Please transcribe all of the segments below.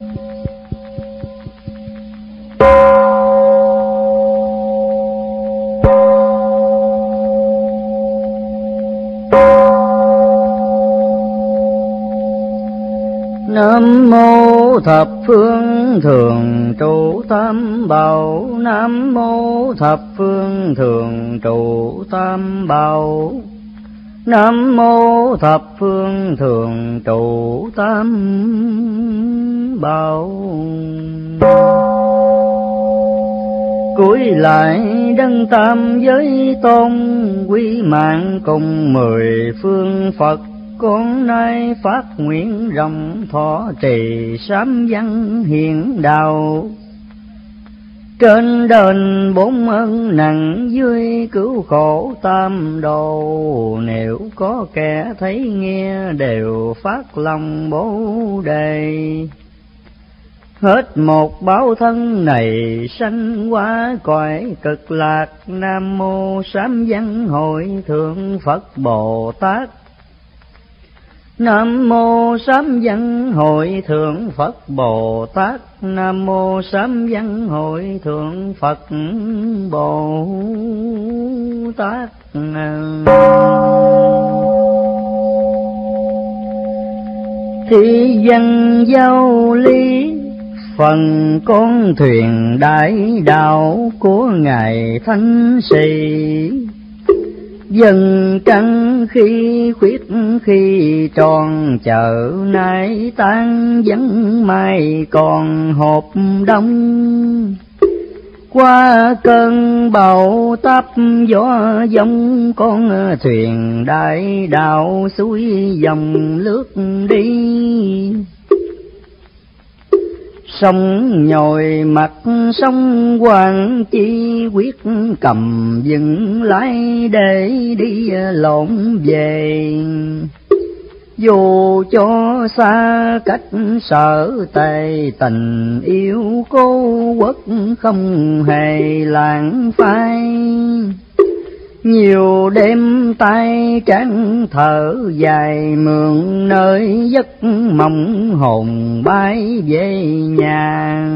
Nam mô thập phương thường trụ tam bảo. Nam mô thập phương thường trụ tam bảo. Nam mô thập phương thường trụ tam bảo. Cuối lại đấng tam giới tôn, Quy mạng cùng mười phương Phật. Con nay phát nguyện rộng thọ trì sám văn hiện đạo. Trên đền bốn ân nặng vui cứu khổ tam đồ, nếu có kẻ thấy nghe đều phát lòng bố đề hết một báo thân này sanh qua cõi cực lạc. Nam mô sám văn hội thượng phật bồ tát. Nam mô Sám Văn Hội Thượng Phật Bồ Tát. Nam mô Sám Văn Hội Thượng Phật Bồ Tát. Thị dân giao ly phần con thuyền đại đạo của ngài thánh sĩ. Dân trăng khi khuyết khi tròn, chợ nay tan vắng mai còn hộp đông. Qua cơn bão táp gió giống, con thuyền đại đạo suối dòng lướt đi sông nhồi mặt sông hoàng chi quyết cầm dừng lái để đi lộn về. Dù cho xa cách sở tề tình yêu cô quốc không hề lãng phai nhiều đêm tay trắng thở dài, mượn nơi giấc mộng hồn bay về nhà.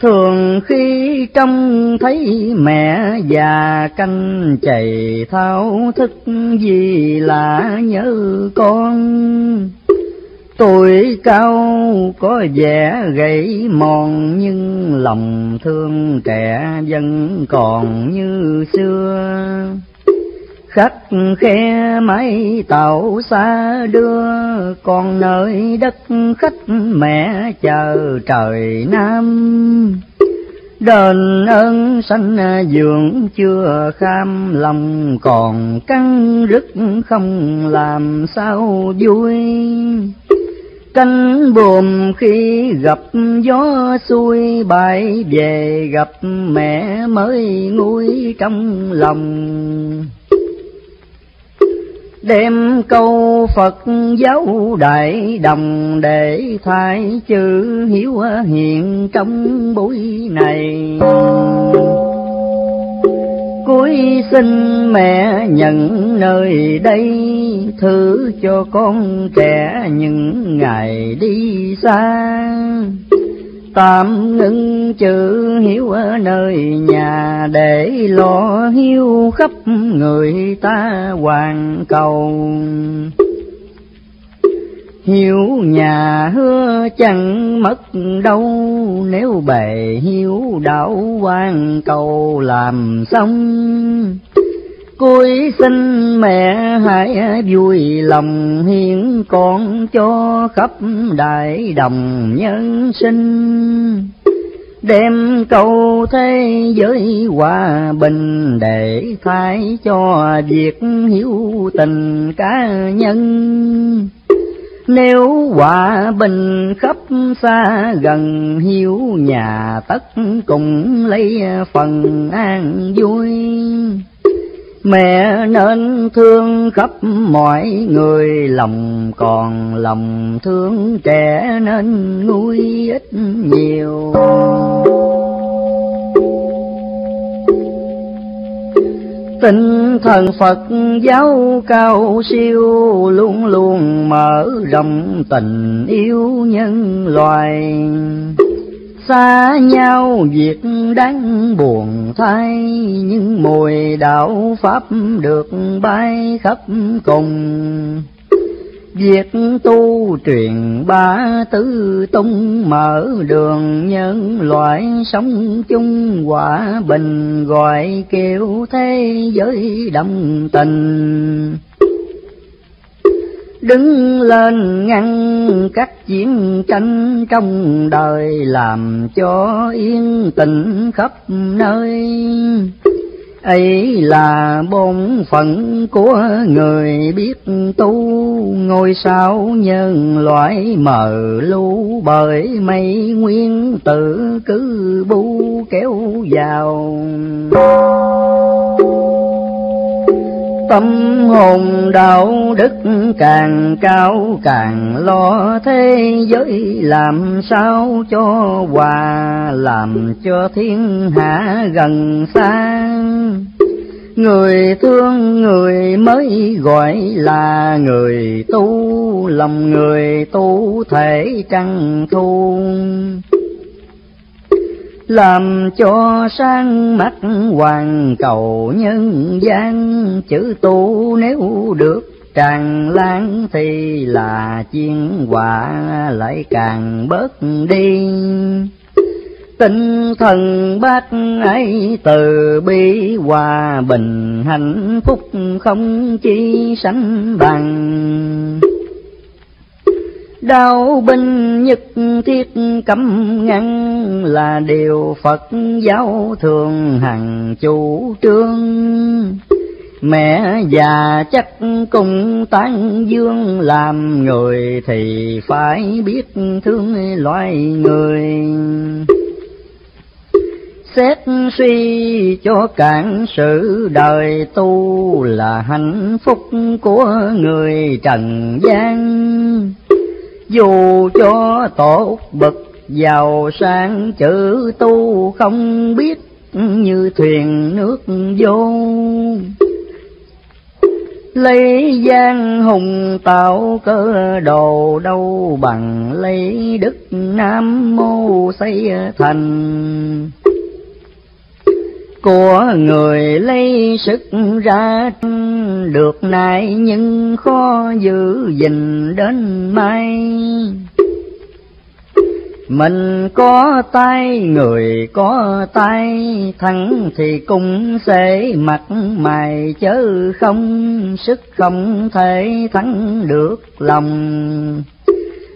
Thường khi trông thấy mẹ già canh chày thao thức gì là nhớ con. Tuổi cao có vẻ gầy mòn nhưng lòng thương trẻ vẫn còn như xưa. Khách khe máy tàu xa đưa, còn nơi đất khách mẹ chờ trời Nam. Đền ơn sanh dưỡng chưa kham lòng còn căng rứt không làm sao vui cánh buồm khi gặp gió xuôi bay về gặp mẹ mới nguôi trong lòng. Đem câu Phật giáo đại đồng để thay chữ hiếu hiện trong buổi này cuối xin mẹ nhận nơi đây thứ cho con trẻ những ngày đi xa. Tạm ngưng chữ hiếu ở nơi nhà để lo hiếu khắp người ta hoàn cầu hiếu nhà hứa chẳng mất đâu. Nếu bề hiếu đạo quan cầu làm xong. Cuối sinh mẹ hãy vui lòng hiến con cho khắp đại đồng nhân sinh. Đem cầu thế giới hòa bình để thay cho việc hiếu tình cá nhân nếu hòa bình khắp xa gần hiếu nhà tất cùng lấy phần an vui Mẹ nên thương khắp mọi người, lòng còn lòng thương trẻ nên nuôi ít nhiều. Tinh thần Phật giáo cao siêu, luôn luôn mở rộng tình yêu nhân loài. Xa nhau việc đáng buồn thay, nhưng mùi đạo pháp được bay khắp cùng. Việc tu truyền ba tứ tung, mở đường nhân loại sống chung, hòa bình gọi kêu thế giới đồng tình. Đứng lên ngăn các chiến tranh trong đời, làm cho yên tĩnh khắp nơi ấy là bổn phận của người biết tu, ngôi sao nhân loại mờ lu bởi mây nguyên tử cứ bu kéo vào tâm hồn đạo đức càng cao, càng lo thế giới làm sao cho hòa, làm cho thiên hạ gần xa. Người thương người mới gọi là người tu, lòng người tu thể trăng thu làm cho sang mắt hoàng cầu nhân gian, chữ tu nếu được tràn lan thì là chiên quả lại càng bớt đi. Tinh thần bác ấy từ bi hòa bình hạnh phúc không chi sánh bằng đau binh nhất thiết cấm ngăn là điều Phật giáo thường hằng chủ trương. Mẹ già chắc cùng tán dương, làm người thì phải biết thương loài người. Xét suy cho cản sự, đời tu là hạnh phúc của người trần gian dù cho tốt bậc giàu sang, chữ tu không biết như thuyền nước vô. Lấy gian hùng tạo cơ đồ đâu bằng lấy đức nam mô xây thành của người lấy sức ra được nay nhưng khó giữ gìn đến mai. Mình có tay, người có tay, thắng thì cũng sẽ mặt mày chớ không sức không thể thắng được lòng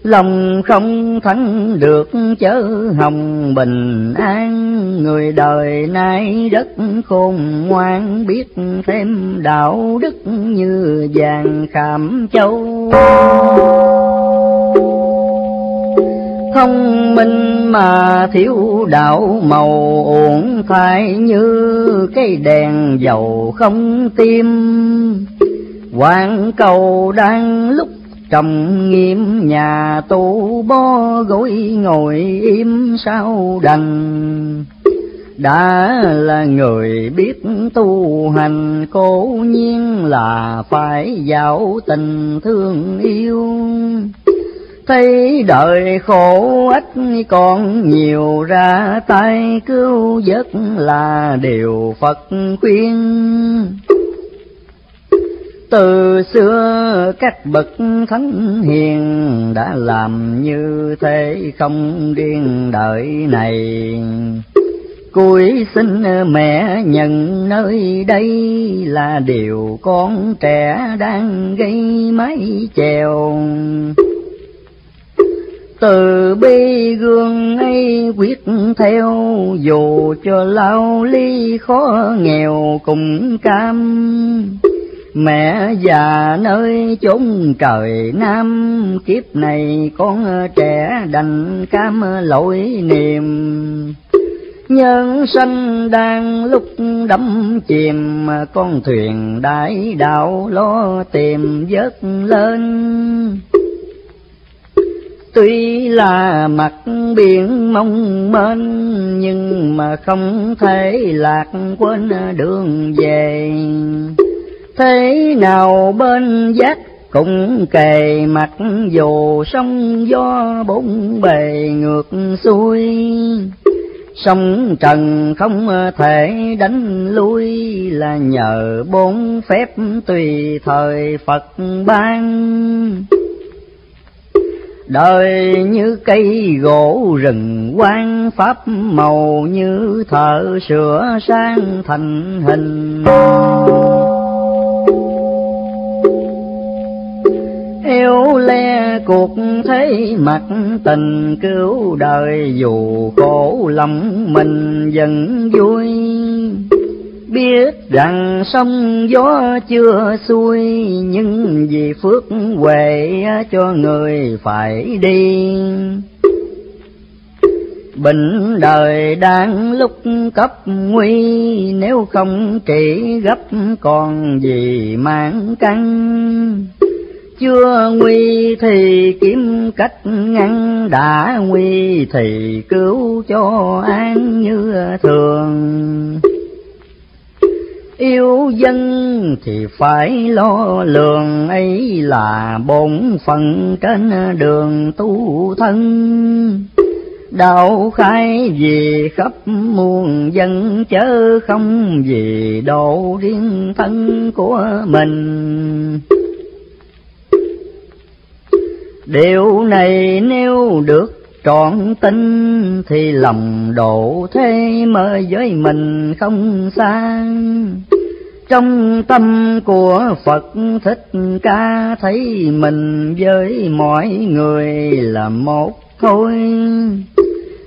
lòng không thắng được chớ hồng bình an. Người đời nay rất khôn ngoan, biết thêm đạo đức như vàng khảm châu. Thông minh mà thiếu đạo, màu uổng thay như cái đèn dầu không tim. Hoàng cầu đang lúc Trầm nghiêm nhà tu bó gối ngồi im sao đành đã là người biết tu hành, cố nhiên là phải giáo tình thương yêu. Thấy đời khổ ách còn nhiều ra tay cứu vớt là điều phật khuyên từ xưa các bậc thánh hiền đã làm như thế không điên đời này Cuối xin mẹ nhận nơi đây là điều con trẻ đang gây mái chèo. Từ bi gương ấy quyết theo, dù cho lao ly khó nghèo cùng cam. Mẹ già nơi chốn trời Nam, kiếp này con trẻ đành cam lỗi niềm. Nhân sanh đang lúc đắm chìm, con thuyền đại đạo lo tìm vớt lên. Tuy là mặt biển mong mênh Nhưng mà không thể lạc quên đường về Thế nào bên giác cũng kề mặt, dù sông gió bốn bề ngược xuôi. Sông trần không thể đánh lui là nhờ bốn phép tùy thời phật ban. Đời như cây gỗ rừng quan pháp màu như thợ sửa sang thành hình. Le cuộc thế mặt tình cứu đời dù khổ lòng mình vẫn vui. Biết rằng sông gió chưa xuôi nhưng vì phước huệ cho người phải đi. Bệnh đời đang lúc cấp nguy, Nếu không trị gấp còn gì mang căn chưa nguy thì kiếm cách ngăn đã nguy thì cứu cho an như thường. Yêu dân thì phải lo lường, ấy là bổn phận trên đường tu thân. Đạo khai vì khắp muôn dân, chớ không vì độ riêng thân của mình điều này nếu được trọn tin thì lòng độ thế mơ với mình không xa trong tâm của Phật thích ca thấy mình với mọi người là một thôi.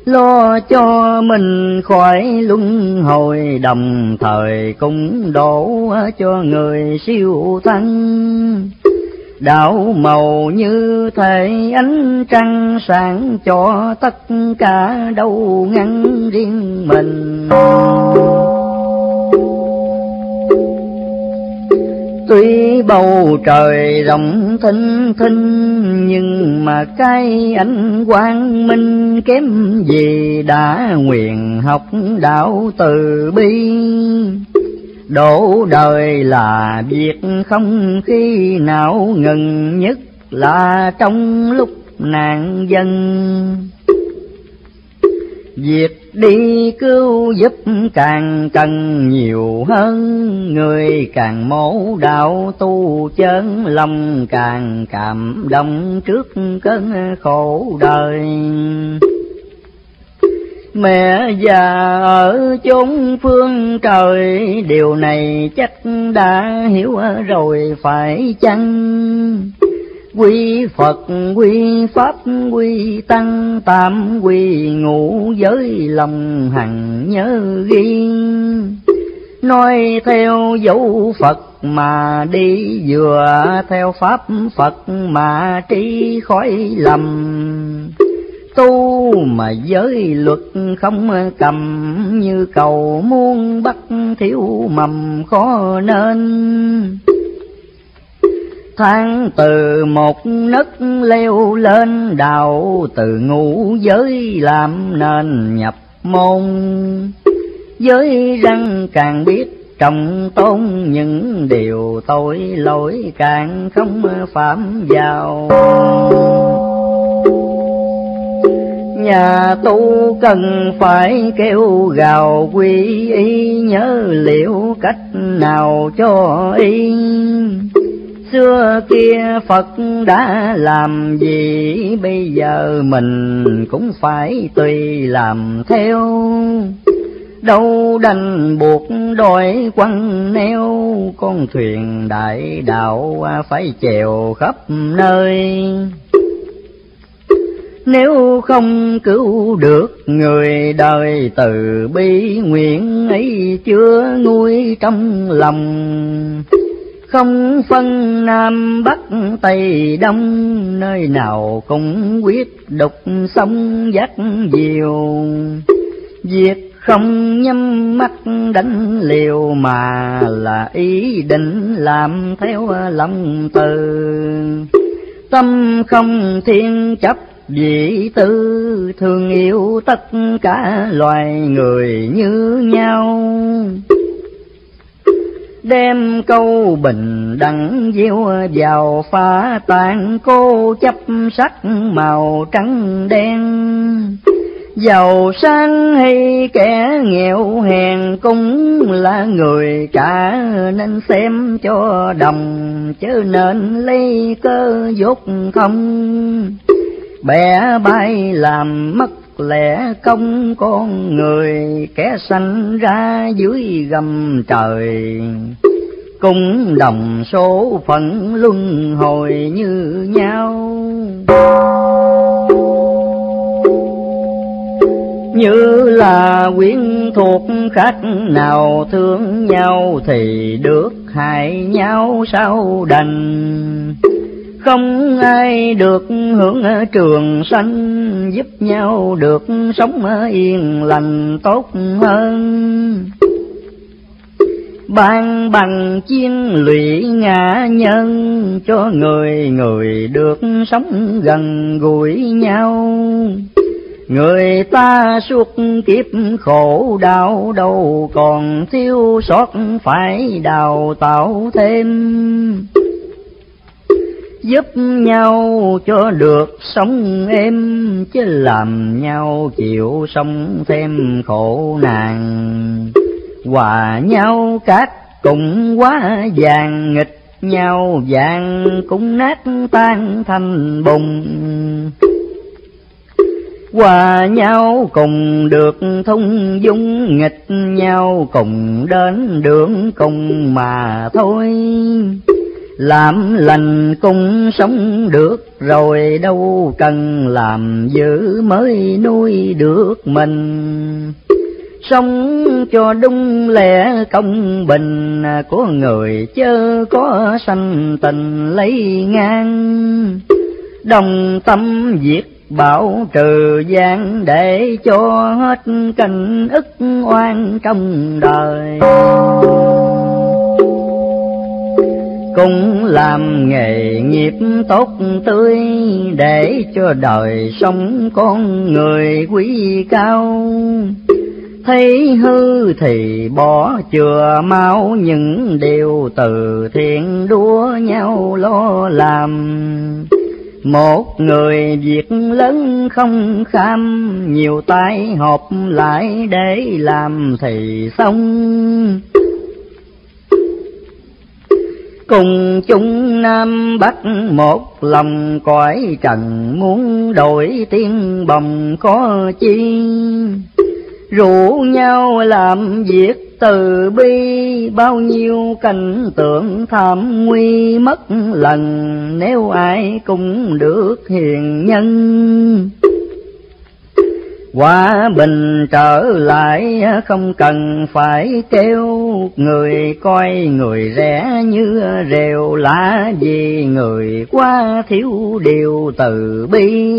Lo cho mình khỏi luân hồi, đồng thời cũng đổ cho người siêu thăng đạo màu như thể ánh trăng sáng cho tất cả đâu ngăn riêng mình. Tuy bầu trời rộng thinh thinh, nhưng mà cái ánh quang minh kém gì đã nguyện học đạo từ bi. Đổ đời là việc không khi nào ngừng nhất là trong lúc nạn dân. Việc đi cứu giúp càng cần nhiều hơn, Người càng mổ đạo tu chân lòng càng cảm động trước cơn khổ đời mẹ già ở chốn phương trời, điều này chắc đã hiểu rồi, phải chăng? Quy phật, quy pháp, quy tăng tam, quy ngũ giới, lòng hằng nhớ ghi nói theo dấu phật mà đi vừa theo pháp phật mà trí khỏi lầm tu mà giới luật không cầm. Như cầu muôn bắt thiếu mầm khó nên. Tháng từ một nấc leo lên đạo từ ngũ giới làm nên nhập môn. Giới răng càng biết trọng tôn, những điều tội lỗi càng không phạm vào nhà tu cần phải kêu gào quy y, nhớ liệu cách nào cho y. Xưa kia phật đã làm gì, bây giờ mình cũng phải tùy làm theo. Đâu đành buộc đòi quăng neo, con thuyền đại đạo phải chèo khắp nơi nếu không cứu được người đời từ bi, nguyện ấy chưa nguôi trong lòng. Không phân nam bắc tây đông, nơi nào cũng quyết đục sông dắt diều. Việc không nhắm mắt đánh liều mà là ý định làm theo lòng từ. Tâm không thiên chấp vị tư thương yêu tất cả loài người như nhau. Đem câu bình đẳng gieo vào phá tan cô chấp sắc màu trắng đen. Giàu sang hay kẻ nghèo hèn cũng là người cả, nên xem cho đồng chứ nên lấy cơ dốt không bẻ bay làm mất lẽ công con người, kẻ sanh ra dưới gầm trời. Cũng đồng số phận luân hồi như nhau. Như là quyến thuộc khách nào thương nhau thì được hại nhau sao đành không ai được hưởng trường sanh, giúp nhau được sống yên lành tốt hơn. Ban bằng chiên lụy ngã nhân, cho người người được sống gần gũi nhau. Người ta suốt kiếp khổ đau, đâu còn thiếu sót phải đào tạo thêm giúp nhau cho được sống êm, chứ làm nhau chịu sống thêm khổ nạn. Hòa nhau cát cùng quá vàng, nghịch nhau vàng cũng nát tan thành bùng hòa nhau cùng được thông dung, nghịch nhau cùng đến đường cùng mà thôi làm lành cùng sống được, rồi đâu cần làm dữ mới nuôi được mình. Sống cho đúng lẽ công bình của người chớ có sanh tình lấy ngang. Đồng tâm diệt bảo trừ gian để cho hết cảnh ức oan trong đời cũng làm nghề nghiệp tốt tươi để cho đời sống con người quý cao. Thấy hư thì bỏ chừa mau những điều từ thiện đua nhau lo làm. Một người việc lớn không kham, nhiều tay họp lại để làm thì xong cùng chung nam bắc, một lòng cõi trần, muốn đổi tiếng bồng có chi. Rủ nhau làm việc từ bi, bao nhiêu cảnh tượng tham nguy mất lần, nếu ai cũng được hiền nhân. Hòa bình trở lại không cần phải kêu Người coi người rẻ như rèo lá vì người quá thiếu điều từ bi.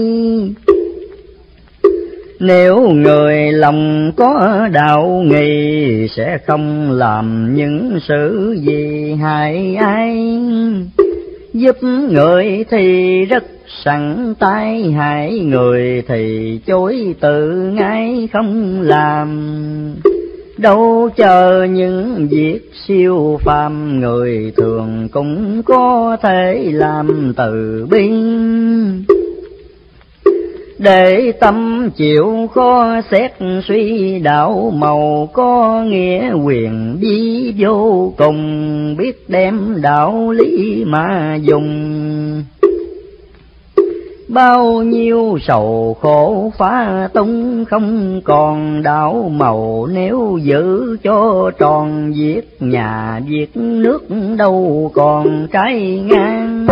Nếu người lòng có đạo nghị, sẽ không làm những sự gì hại ai. Giúp người thì rất sẵn tay hại người thì chối tự ngay không làm. Đâu chờ những việc siêu phàm người thường cũng có thể làm từ bi để tâm chịu khó xét suy đạo màu có nghĩa quyền đi vô cùng, biết đem đạo lý mà dùng bao nhiêu sầu khổ phá tung không còn đảo màu nếu giữ cho tròn việc nhà việc nước đâu còn trái ngang.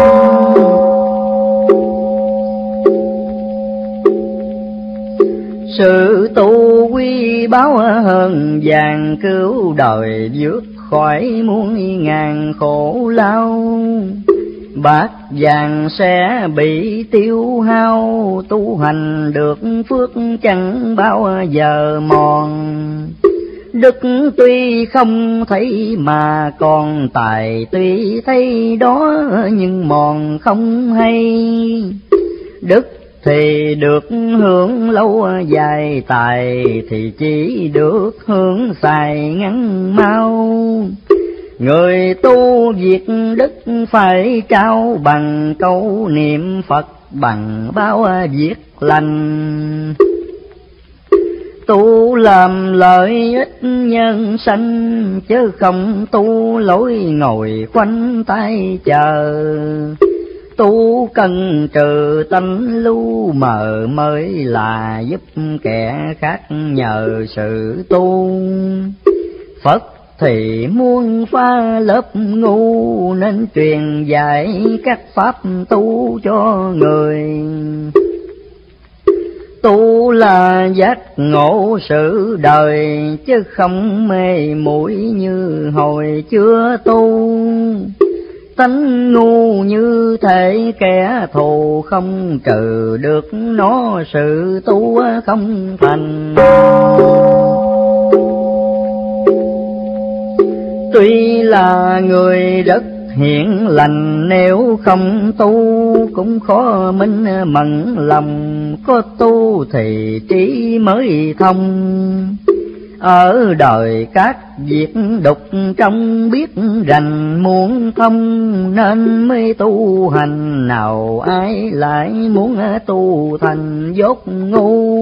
Sự tu quy báo hơn vàng cứu đời, vượt khỏi muôn ngàn khổ lao bát vàng sẽ bị tiêu hao, tu hành được phước chẳng bao giờ mòn. Đức tuy không thấy mà còn tài tuy thấy đó, nhưng mòn không hay. Đức thì được hưởng lâu dài, tài thì chỉ được hưởng xài ngắn mau người tu việc đức phải trao bằng câu niệm phật bằng bao việc lành. Tu làm lợi ích nhân sanh, chứ không tu lối ngồi quanh tay chờ. Tu cần trừ tâm lưu mờ mới là giúp kẻ khác nhờ sự tu. Phật thì muôn pha lớp ngu nên truyền dạy các pháp tu cho người. Tu là giác ngộ sự đời, chứ không mê muội như hồi chưa tu. Tánh ngu như thể kẻ thù không trừ được, nó sự tu không thành. Tuy là người rất hiển lành, nếu không tu cũng khó minh mẫn lòng, có tu thì trí mới thông. Ở đời các việc đục trong biết rành muốn thông, nên mới tu hành. Nào ai lại muốn tu thành dốt ngu?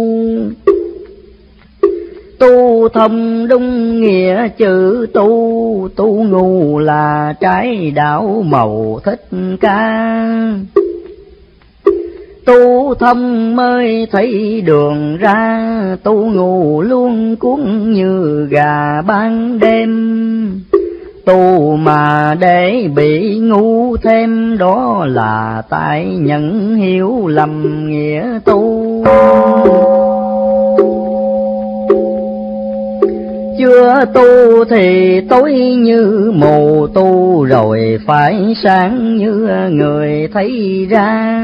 Tu thông đúng nghĩa chữ, tu tu ngu là trái đạo màu thích ca. Tu thông mới thấy đường ra, tu ngu luôn cuốn như gà ban đêm. Tu mà để bị ngu thêm, đó là tại nhận hiểu lầm nghĩa tu. Chưa tu thì tối như mù tu, rồi phải sáng như người thấy ra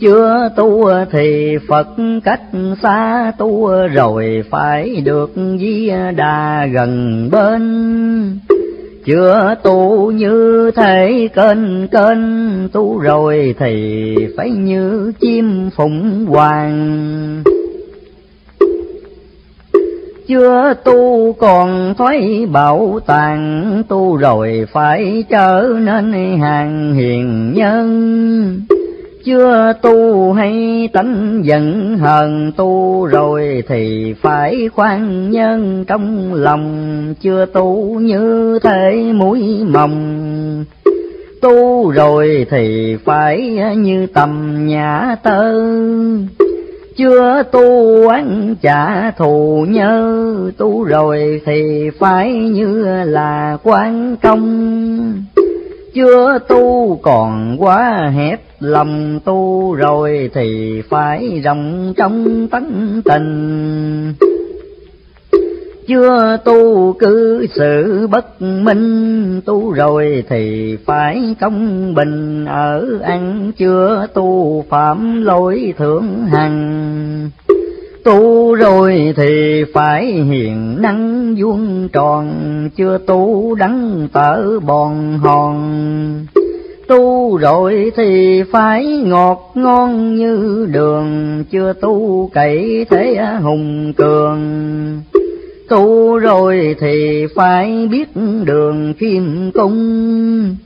chưa tu thì Phật cách xa tu, rồi phải được di đà gần bên. Chưa tu như thể kênh kênh tu, rồi thì phải như chim phụng hoàng chưa tu còn thoái bảo tàng, tu rồi phải trở nên hàng hiền nhân. Chưa tu hay tánh giận hờn tu rồi thì phải khoan nhân trong lòng. Chưa tu như thế mũi mồng. Tu rồi thì phải như tầm nhà tơ chưa tu oán trả thù nhớ, tu rồi thì phải như là quan công. Chưa tu còn quá hẹp lòng, tu rồi thì phải rộng trong tánh tình chưa tu cư sự bất minh, tu rồi thì phải công bình. Ở ăn chưa tu phạm lỗi thượng hằng. Tu rồi thì phải hiền năng vuông tròn, chưa tu đắng tở bòn hòn. Tu rồi thì phải ngọt ngon như đường, chưa tu cậy thế hùng cường tu rồi thì phải biết đường khiêm cung.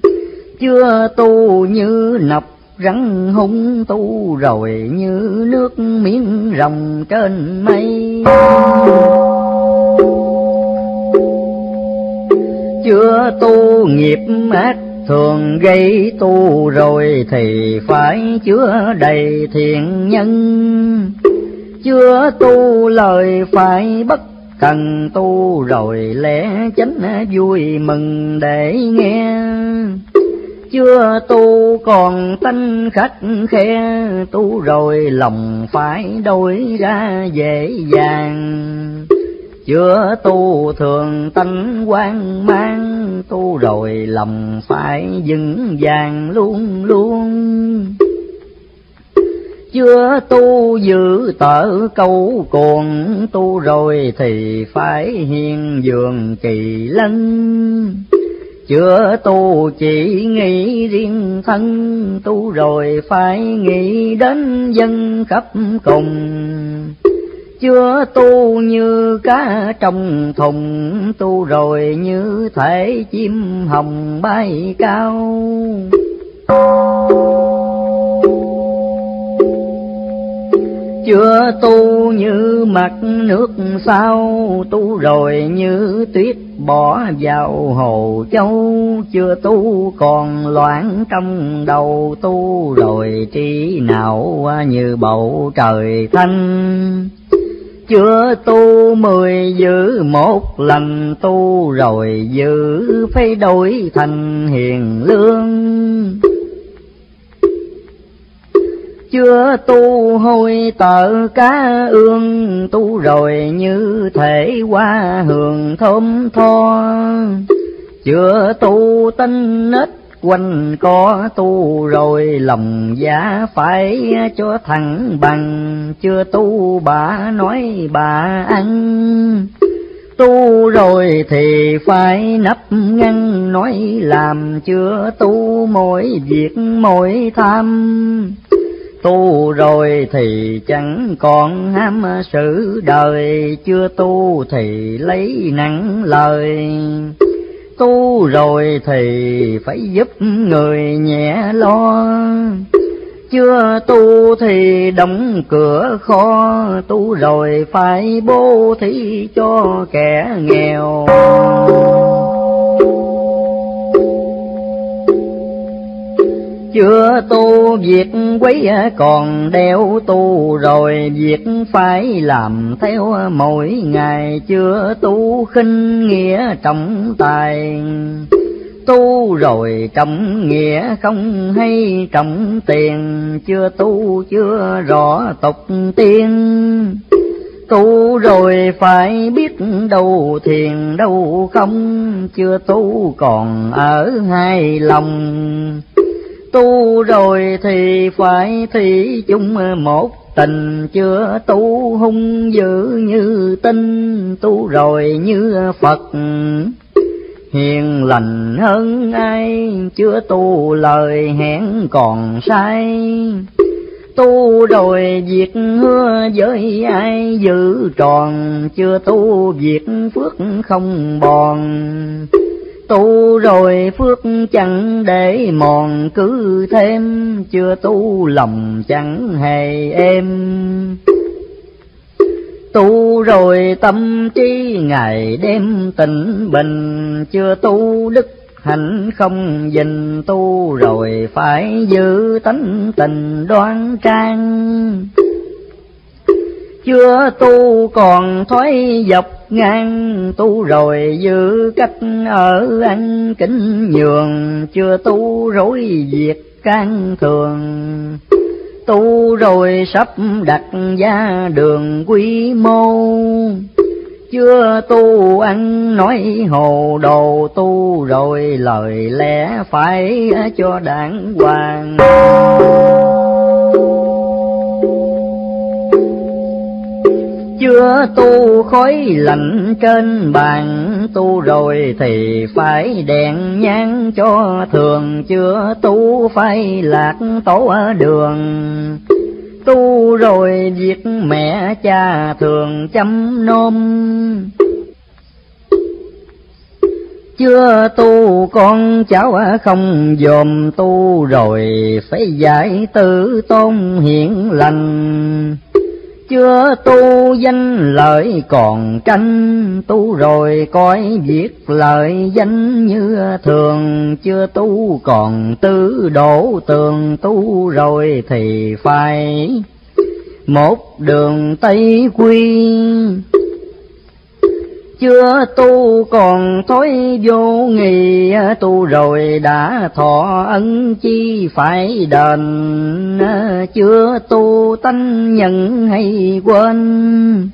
Chưa tu như nọc rắn hung tu rồi như nước miếng rồng trên mây. Chưa tu nghiệp ác thường gây tu rồi thì phải chứa đầy thiện nhân. Chưa tu lời phải bất cần tu rồi lẽ chánh vui mừng để nghe. Chưa tu còn tanh khách khe, tu rồi lòng phải đổi ra dễ dàng. Chưa tu thường tánh quan mang, tu rồi lòng phải vững vàng luôn luôn chưa tu giữ tở câu cuồng tu rồi thì phải hiền dường kỳ lân. Chưa tu chỉ nghĩ riêng thân tu rồi phải nghĩ đến dân khắp cùng. Chưa tu như cá trong thùng tu rồi như thể chim hồng bay cao. Chưa tu như mặt nước sao? Tu rồi như tuyết bỏ vào hồ châu. Chưa tu còn loạn trong đầu. Tu rồi trí não như bầu trời thanh chưa tu mười giữ một lần. Tu rồi giữ phải đổi thành hiền lương chưa tu hôi tợ cá ương, tu rồi như thể qua hường thơm tho. Chưa tu tinh nết quanh có tu rồi lòng giá phải cho thẳng bằng. Chưa tu bà nói bà ăn. Tu rồi thì phải nấp ngăn, nói làm chưa tu mỗi việc mỗi tham tu rồi thì chẳng còn ham sự đời, chưa tu thì lấy nặng lời. Tu rồi thì phải giúp người nhẹ lo, chưa tu thì đóng cửa kho, tu rồi phải bố thí cho kẻ nghèo. Chưa tu việc quấy à, còn đeo tu rồi việc phải làm theo à, mỗi ngày chưa tu khinh nghĩa trọng tài. Tu rồi trọng nghĩa không hay trọng tiền, chưa tu chưa rõ tục tiên. Tu rồi phải biết đâu thiền đâu không, chưa tu còn ở hai lòng tu rồi thì phải thi chung một tình. Chưa tu hung dữ như tinh, tu rồi như phật. Hiền lành hơn ai chưa tu lời hẹn còn sai. Tu rồi việc hứa với ai giữ tròn chưa tu việc phước không bòn tu rồi phước chẳng để mòn, cứ thêm chưa tu lòng chẳng hề êm. Tu rồi tâm trí ngày đêm tịnh bình, chưa tu đức hạnh không dình, tu rồi phải giữ tánh tình đoan trang chưa tu còn thói dọc ngang, tu rồi giữ cách ở ăn kính nhường. Chưa tu rối việc can thường. Tu rồi sắp đặt gia đường quy mô. Chưa tu ăn nói hồ đồ, tu rồi lời lẽ phải cho đàng hoàng. Chưa tu khói lạnh trên bàn tu rồi thì phải đèn nhang cho thường. Chưa tu phải lạc tổ ở đường. Tu rồi việc mẹ cha thường chăm nom. Chưa tu con cháu không dòm tu rồi phải giải tử tôn hiển lành chưa tu danh lợi còn tranh, tu rồi coi việc lợi danh như thường. Chưa tu còn tư đổ tường, tu rồi thì phải. Một đường tây quy chưa tu còn thói vô nghị tu rồi đã thọ ân chi phải đền. Chưa tu tánh nhận hay quên,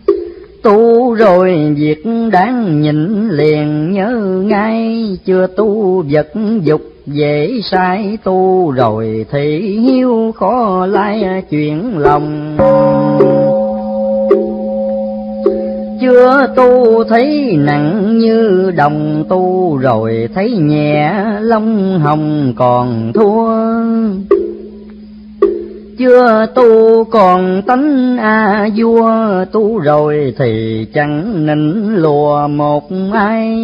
tu rồi việc đáng nhịn liền nhớ ngay. Chưa tu vật dục dễ sai, tu rồi thì hiếu khó lai chuyện lòng chưa tu thấy nặng như đồng tu, rồi thấy nhẹ long hồng còn thua. Chưa tu còn tánh a vua, tu rồi thì chẳng nịnh lùa một ai.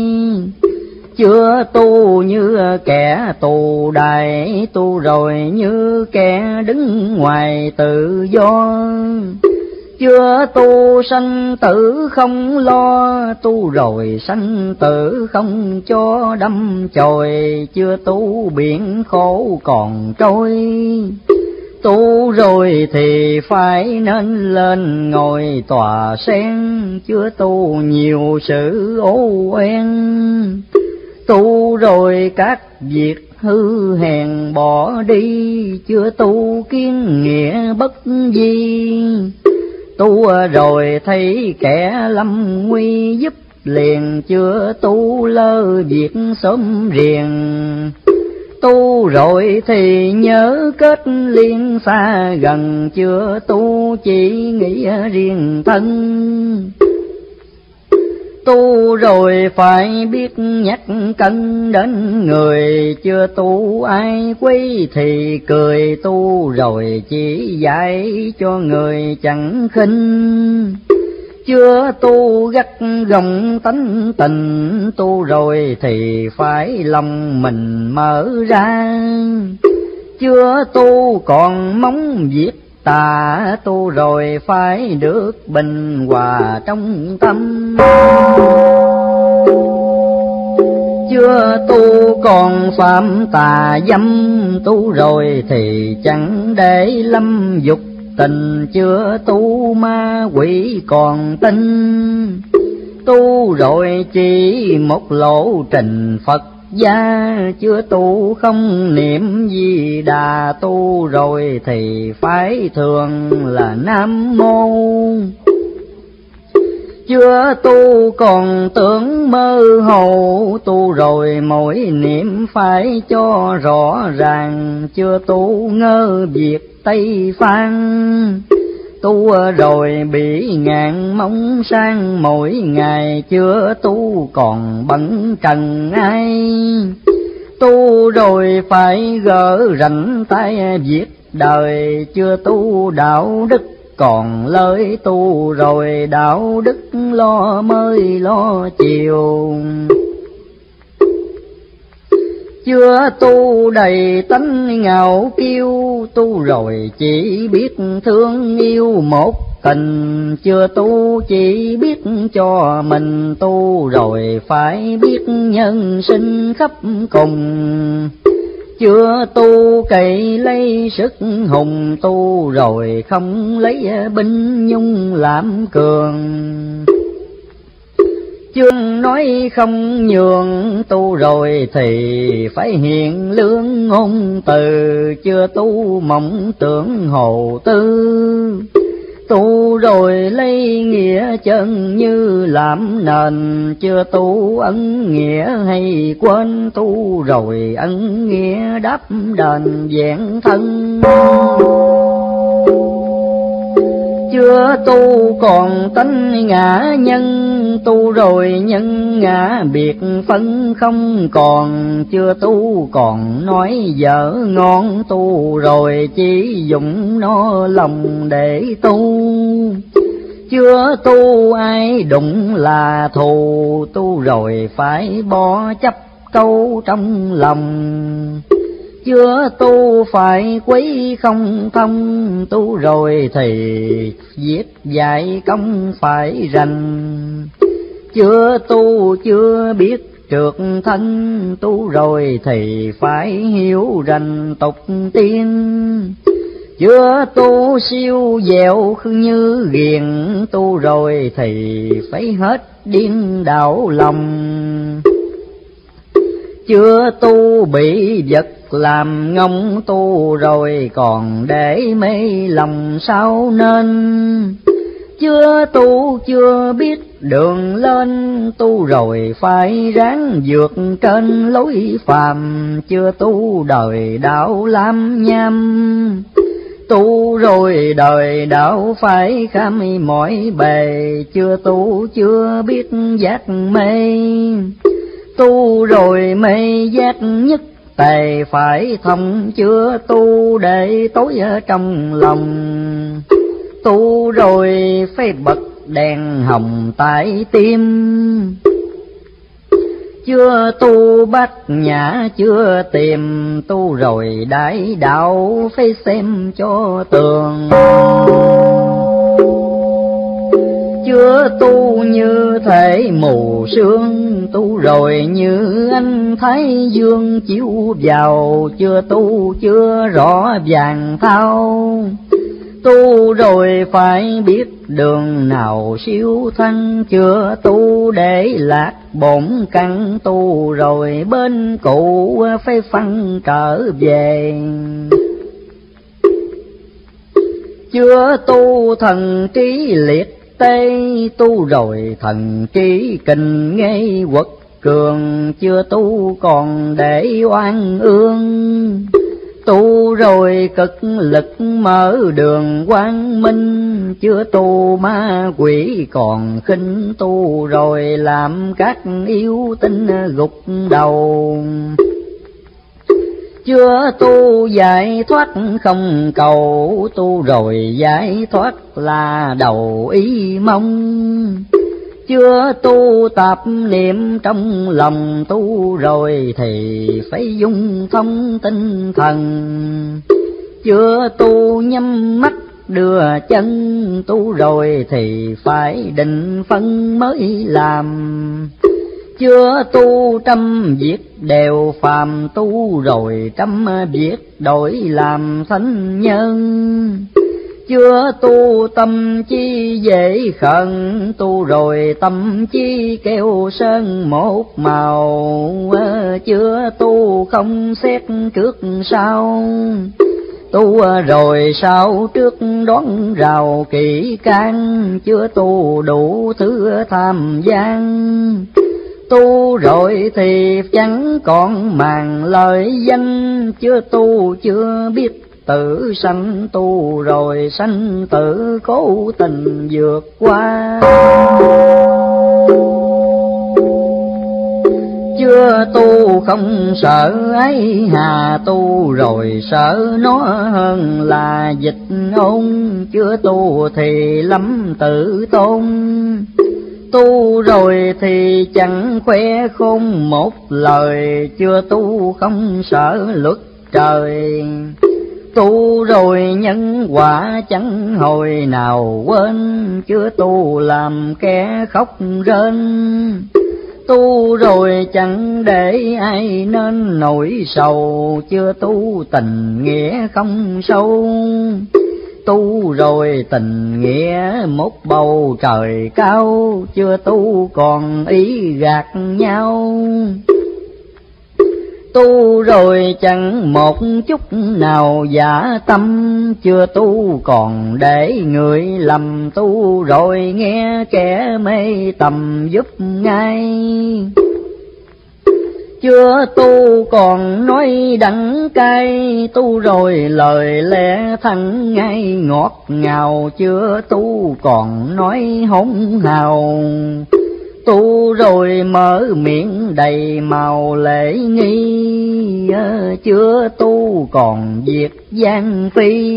Chưa tu như kẻ tù đại tu rồi như kẻ đứng ngoài tự do chưa tu sanh tử không lo, tu rồi sanh tử không cho đâm chồi, chưa tu biển khổ còn trôi. Tu rồi thì phải nên lên ngồi tòa sen, chưa tu nhiều sự ô oen tu rồi các việc hư hèn bỏ đi, chưa tu kiến nghĩa bất di tu rồi thấy kẻ lâm nguy giúp, liền chưa tu lơ việc sớm riêng. Tu rồi thì nhớ kết liên xa gần, chưa tu chỉ nghĩ riêng thân tu rồi phải biết nhắc cân đến người. Chưa tu ai quý thì cười tu rồi chỉ dạy cho người chẳng khinh. Chưa tu gắt gồng tánh tình, tu rồi thì phải lòng mình mở ra. Chưa tu còn mong việc ta tu rồi phải được bình hòa trong tâm. Chưa tu còn phạm tà dâm, tu rồi thì chẳng để lâm dục. Tình chưa tu ma quỷ còn tin tu rồi chỉ một lộ trình phật gia, chưa tu không niệm gì đà tu rồi thì phải thường là nam mô. Chưa tu còn tưởng mơ hồ, tu rồi mỗi niệm phải cho rõ ràng, chưa tu ngơ việc tây phan tu rồi bị ngàn mong sang. Mỗi ngày chưa tu còn bận trần ai. Tu rồi phải gỡ rảnh tay việc đời. Chưa tu đạo đức còn lời tu rồi đạo đức lo mới lo chiều chưa tu đầy tánh ngạo kiêu, tu rồi chỉ biết thương yêu một tình chưa tu chỉ biết cho mình tu, rồi phải biết nhân sinh khắp cùng. Chưa tu cậy lấy sức hùng tu, rồi không lấy binh nhung làm cường chương nói không nhường tu rồi thì phải hiện lương ngôn từ. Chưa tu mộng tưởng hồ tư. Tu rồi lấy nghĩa chân như làm nền. Chưa tu ân nghĩa hay quên, tu rồi ân nghĩa đáp đền vẹn thân. Chưa tu còn tánh ngã nhân tu rồi nhân ngã, biệt phân không còn. Chưa tu còn nói dở ngon tu rồi chỉ dụng nó lòng để tu. Chưa tu ai đụng là thù, tu rồi phải bỏ chấp câu trong lòng. Chưa tu phải quý không thông, tu rồi thì viết dạy công phải rành chưa tu, chưa biết trượt thân tu rồi thì phải hiểu rành tục tiên. Chưa tu siêu dẻo như ghiền tu rồi thì phải hết điên đảo lòng. Chưa tu bị vật làm ngông tu rồi còn để mê lòng sao nên? Chưa tu, chưa biết đường lên, tu rồi phải ráng vượt trên lối phàm. Chưa tu, đời đạo lam nham. Tu rồi, đời đạo phải kham mỏi bề. Chưa tu, chưa biết giác mê. Tu rồi, mê giác nhất tề phải thông. Chưa tu để tối ở trong lòng tu rồi phải bật đèn hồng tại tim chưa tu bát nhã, chưa tìm tu rồi đại đạo phải xem cho tường. Chưa tu như thể mù sương, tu rồi như anh thấy dương chiếu vào, chưa tu, chưa rõ vàng thao tu rồi phải biết đường nào siêu thân. Chưa tu để lạc bổn căn, tu rồi bên cũ phải phân trở về. Chưa tu thần trí liệt tê, tu rồi thần trí kinh ngây quật cường. Chưa tu còn để oan ương tu rồi cực lực mở đường quang minh. Chưa tu ma quỷ còn khinh tu rồi làm các yêu tinh gục đầu. Chưa tu giải thoát không cầu, tu rồi giải thoát là đầu ý mong chưa tu tập niệm trong lòng tu rồi thì phải dung thông tinh thần. Chưa tu nhắm mắt đưa chân tu rồi thì phải định phân mới làm. Chưa tu trăm việc đều phàm tu rồi trăm việc đổi làm thánh nhân chưa tu tâm chi dễ khẩn, tu rồi tâm chi kêu sơn một màu. Ờ, chưa tu không xét trước sau. Tu rồi sau trước đón rào kỹ can chưa tu đủ thứ tham gian. Tu rồi thì chẳng còn màng lời danh, chưa tu chưa biết tử sanh tu rồi sanh tử cố tình vượt qua. Chưa tu không sợ ấy hà, tu rồi sợ nó hơn là dịch ôn chưa tu thì lắm tự tôn. Tu rồi thì chẳng khoe khôn một lời. Chưa tu không sợ luật trời tu rồi nhân quả chẳng hồi nào quên, chưa tu làm kẻ khóc rên. Tu rồi chẳng để ai nên nỗi sầu, chưa tu tình nghĩa không sâu. Tu rồi tình nghĩa một bầu trời cao, chưa tu còn ý gạt nhau tu rồi chẳng một chút nào giả tâm. Chưa tu còn để người lầm tu rồi nghe kẻ mê tầm giúp ngay. Chưa tu còn nói đắng cay, tu rồi lời lẽ thẳng ngay. Ngọt ngào chưa tu còn nói hỗn hào tu rồi mở miệng đầy màu lễ nghi. Chưa tu còn việc gian phi.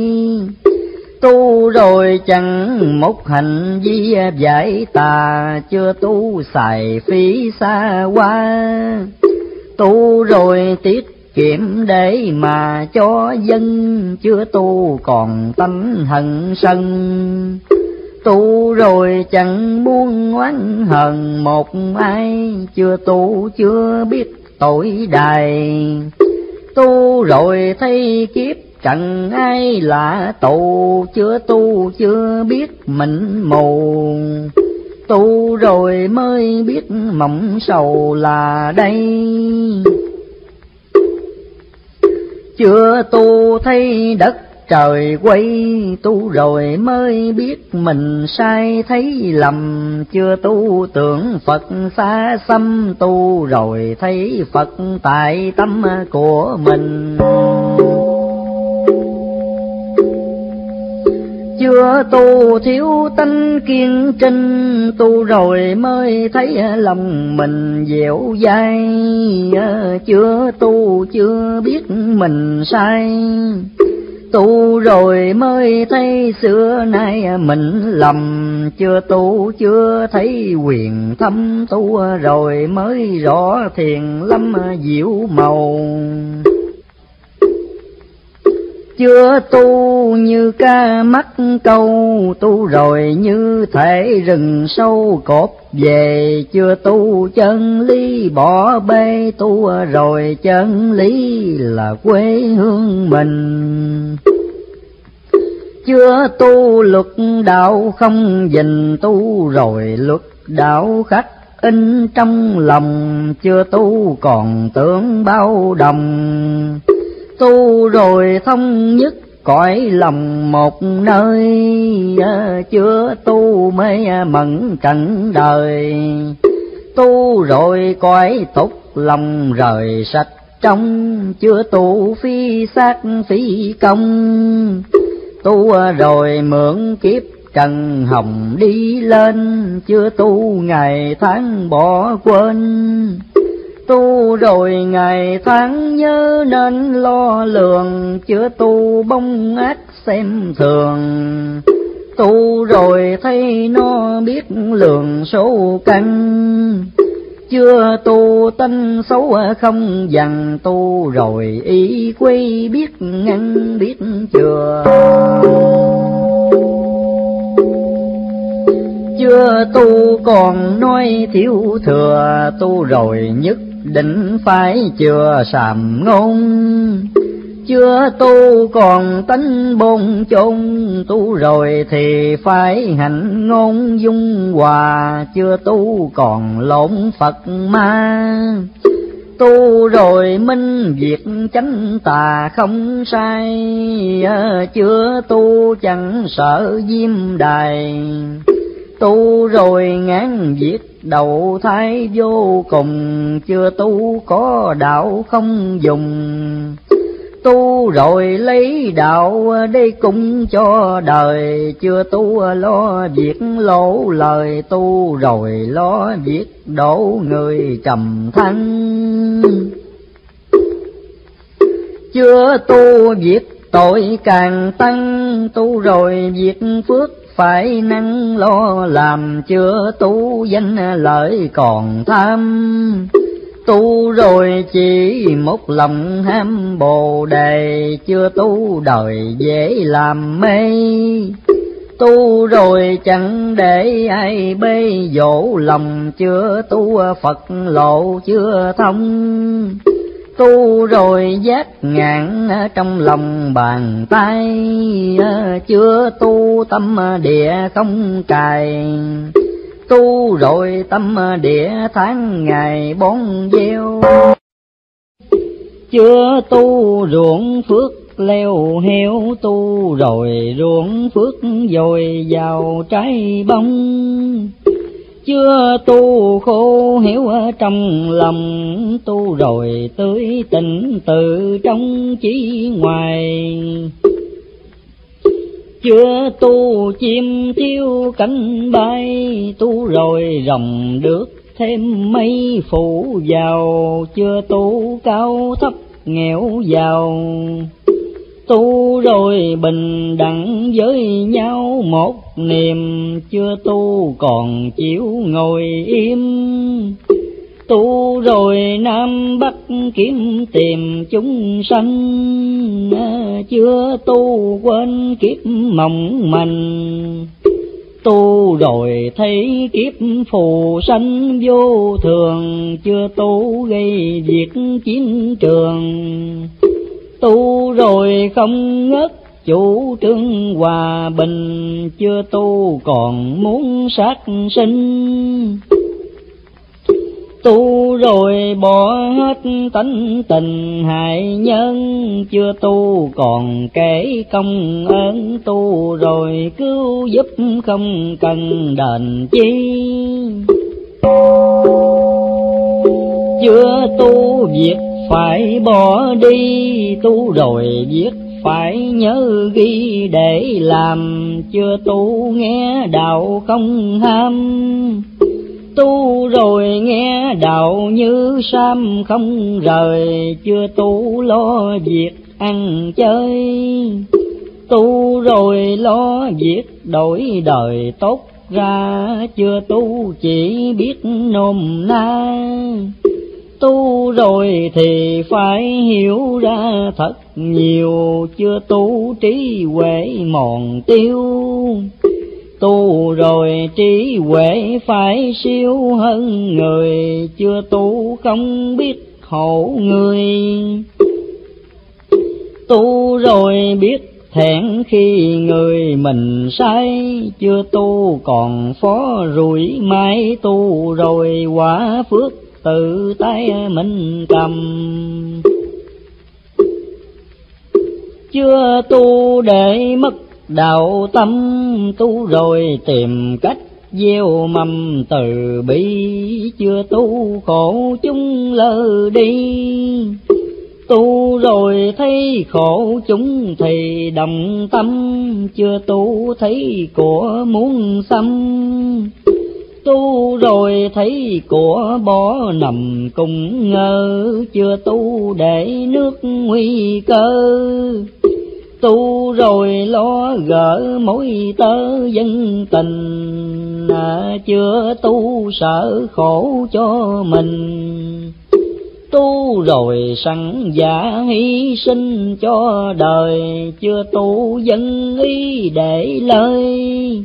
Tu rồi chẳng một hành vi giải tà, chưa tu xài phí xa quá tu rồi tiết kiệm để mà cho dân, chưa tu còn tánh hận sân tu rồi chẳng buông oán hờn một ai chưa tu chưa biết tội đài. Tu rồi thấy kiếp chẳng ai là tù chưa tu chưa biết mình mù. Tu rồi mới biết mộng sầu là đây. Chưa tu thấy đất trời quay tu rồi mới biết mình sai, thấy lầm chưa tu tưởng phật xa xăm tu rồi thấy phật tại tâm của mình. Chưa tu thiếu tánh kiên trinh, tu rồi mới thấy lòng mình dẻo dai. Chưa tu chưa biết mình sai tu rồi mới thấy xưa nay mình lầm, chưa tu, chưa thấy quyền thâm tu, rồi mới rõ thiền lâm diệu màu chưa tu như ca mắt câu, tu rồi như thể rừng sâu cột về. Chưa tu chân lý bỏ bê, tu rồi chân lý là quê hương mình. Chưa tu luật đạo không dình, tu rồi luật đạo khắc in trong lòng. Chưa tu còn tưởng bao đồng tu rồi thông nhất cõi lòng một nơi à, chưa tu mê mẫn trận đời. Tu rồi cõi tục lòng rời sạch trong chưa tu phi xác phi công. Tu rồi mượn kiếp trần hồng đi lên, chưa tu ngày tháng bỏ quên tu rồi ngày tháng nhớ nên lo lường, chưa tu bông ác xem thường. Tu rồi thấy nó biết lường số căn, chưa tu tinh xấu không dằn. Tu rồi ý quy biết ngăn biết chừa. Chưa tu còn nói thiếu thừa, tu rồi nhất định phải chưa sàm ngôn chưa tu còn tánh bôn chôn. Tu rồi thì phải hạnh ngôn dung hòa chưa tu còn lộn phật ma. Tu rồi minh việc chánh tà không sai ờ, chưa tu chẳng sợ diêm đài. Tu rồi ngán việc đầu thai vô cùng, chưa tu có đạo không dùng. Tu rồi lấy đạo để cung cho đời, chưa tu lo việc lỗ lời, tu rồi lo việc đổ người trầm thân chưa tu việc tội càng tăng, tu rồi việc phước phải năng lo làm chưa tu danh lợi còn tham. Tu rồi chỉ một lòng ham bồ đề, chưa tu đời dễ làm mê. Tu rồi chẳng để ai bê dỗ lòng, chưa tu phật lộ chưa thông tu rồi giác ngạn trong lòng bàn tay chưa tu tâm địa không cài. Tu rồi tâm địa tháng ngày bón gieo. Chưa tu ruộng phước leo heo tu rồi ruộng phước dồi vào trái bông chưa tu khô hiểu trong lòng tu rồi tưới tình từ trong chí ngoài. Chưa tu chim chiêu cánh bay, tu rồi rồng được thêm mây phủ vào. Chưa tu cao thấp nghèo giàu tu rồi bình đẳng với nhau. Một niềm chưa tu còn chịu ngồi im. Tu rồi nam bắc kiếm tìm chúng sanh. Chưa tu quên kiếp mộng manh. Tu rồi thấy kiếp phù sanh. Vô thường chưa tu gây việc chiến trường tu rồi không ngất chủ trương hòa bình chưa tu còn muốn sát sinh. Tu rồi bỏ hết tánh tình hại nhân, chưa tu còn kể công ơn. Tu rồi cứu giúp không cần đền chi. Chưa tu việc phải bỏ đi, tu rồi viết phải nhớ ghi để làm. Chưa tu nghe đạo không ham, tu rồi nghe đạo như sam không rời. Chưa tu lo việc ăn chơi, tu rồi lo việc đổi đời tốt ra. Chưa tu chỉ biết nôm na tu rồi thì phải hiểu ra thật nhiều. Chưa tu trí huệ mòn tiêu, tu rồi trí huệ phải siêu hơn người. Chưa tu không biết hộ người. Tu rồi biết thẹn khi người mình sai chưa tu còn phó rủi mai tu rồi quả phước tự tay mình cầm. Chưa tu để mất đạo tâm, tu rồi tìm cách gieo mầm từ bi. Chưa tu khổ chúng lơ đi. Tu rồi thấy khổ chúng thì đồng tâm. Chưa tu thấy của muốn xâm tu rồi thấy của bỏ nằm cùng ngơ chưa tu để nước nguy cơ. Tu rồi lo gỡ mối tơ dân tình à, chưa tu sợ khổ cho mình. Tu rồi sẵn giả hy sinh cho đời chưa tu dân ý để lời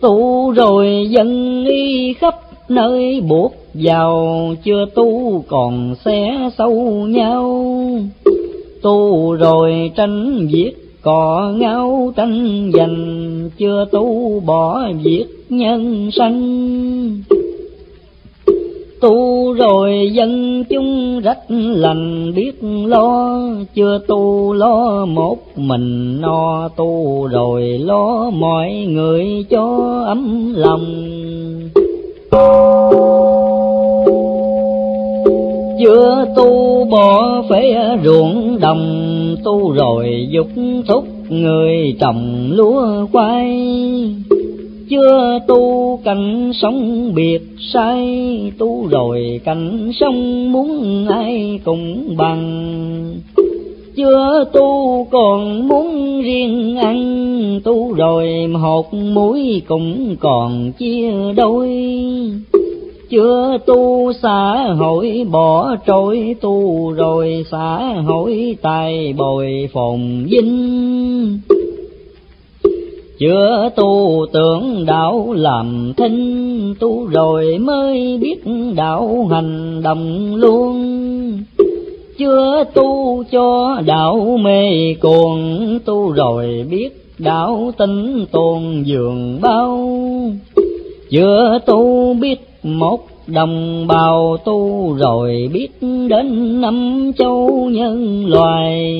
tu rồi dân y khắp nơi buộc vào, chưa tu còn xé sâu nhau. Tu rồi tranh giết, cọ ngao tranh giành, chưa tu bỏ việc nhân sanh tu rồi dân chúng rách lành, biết lo, chưa tu lo một mình no, tu rồi lo mọi người cho ấm lòng. Chưa tu bỏ phế ruộng đồng, tu rồi dục thúc người trồng lúa khoai chưa tu cảnh sống biệt sai, tu rồi cảnh sống muốn ai cùng bằng. Chưa tu còn muốn riêng ăn, tu rồi hột muối cũng còn chia đôi. Chưa tu xã hội bỏ trôi, tu rồi xã hội tài bồi phồn vinh chưa tu tưởng đạo làm thinh, tu rồi mới biết đạo hành động luôn chưa tu cho đạo mê cuồng, tu rồi biết đạo tinh tồn dường bao. Chưa tu biết một đồng bào, tu rồi biết đến năm châu nhân loài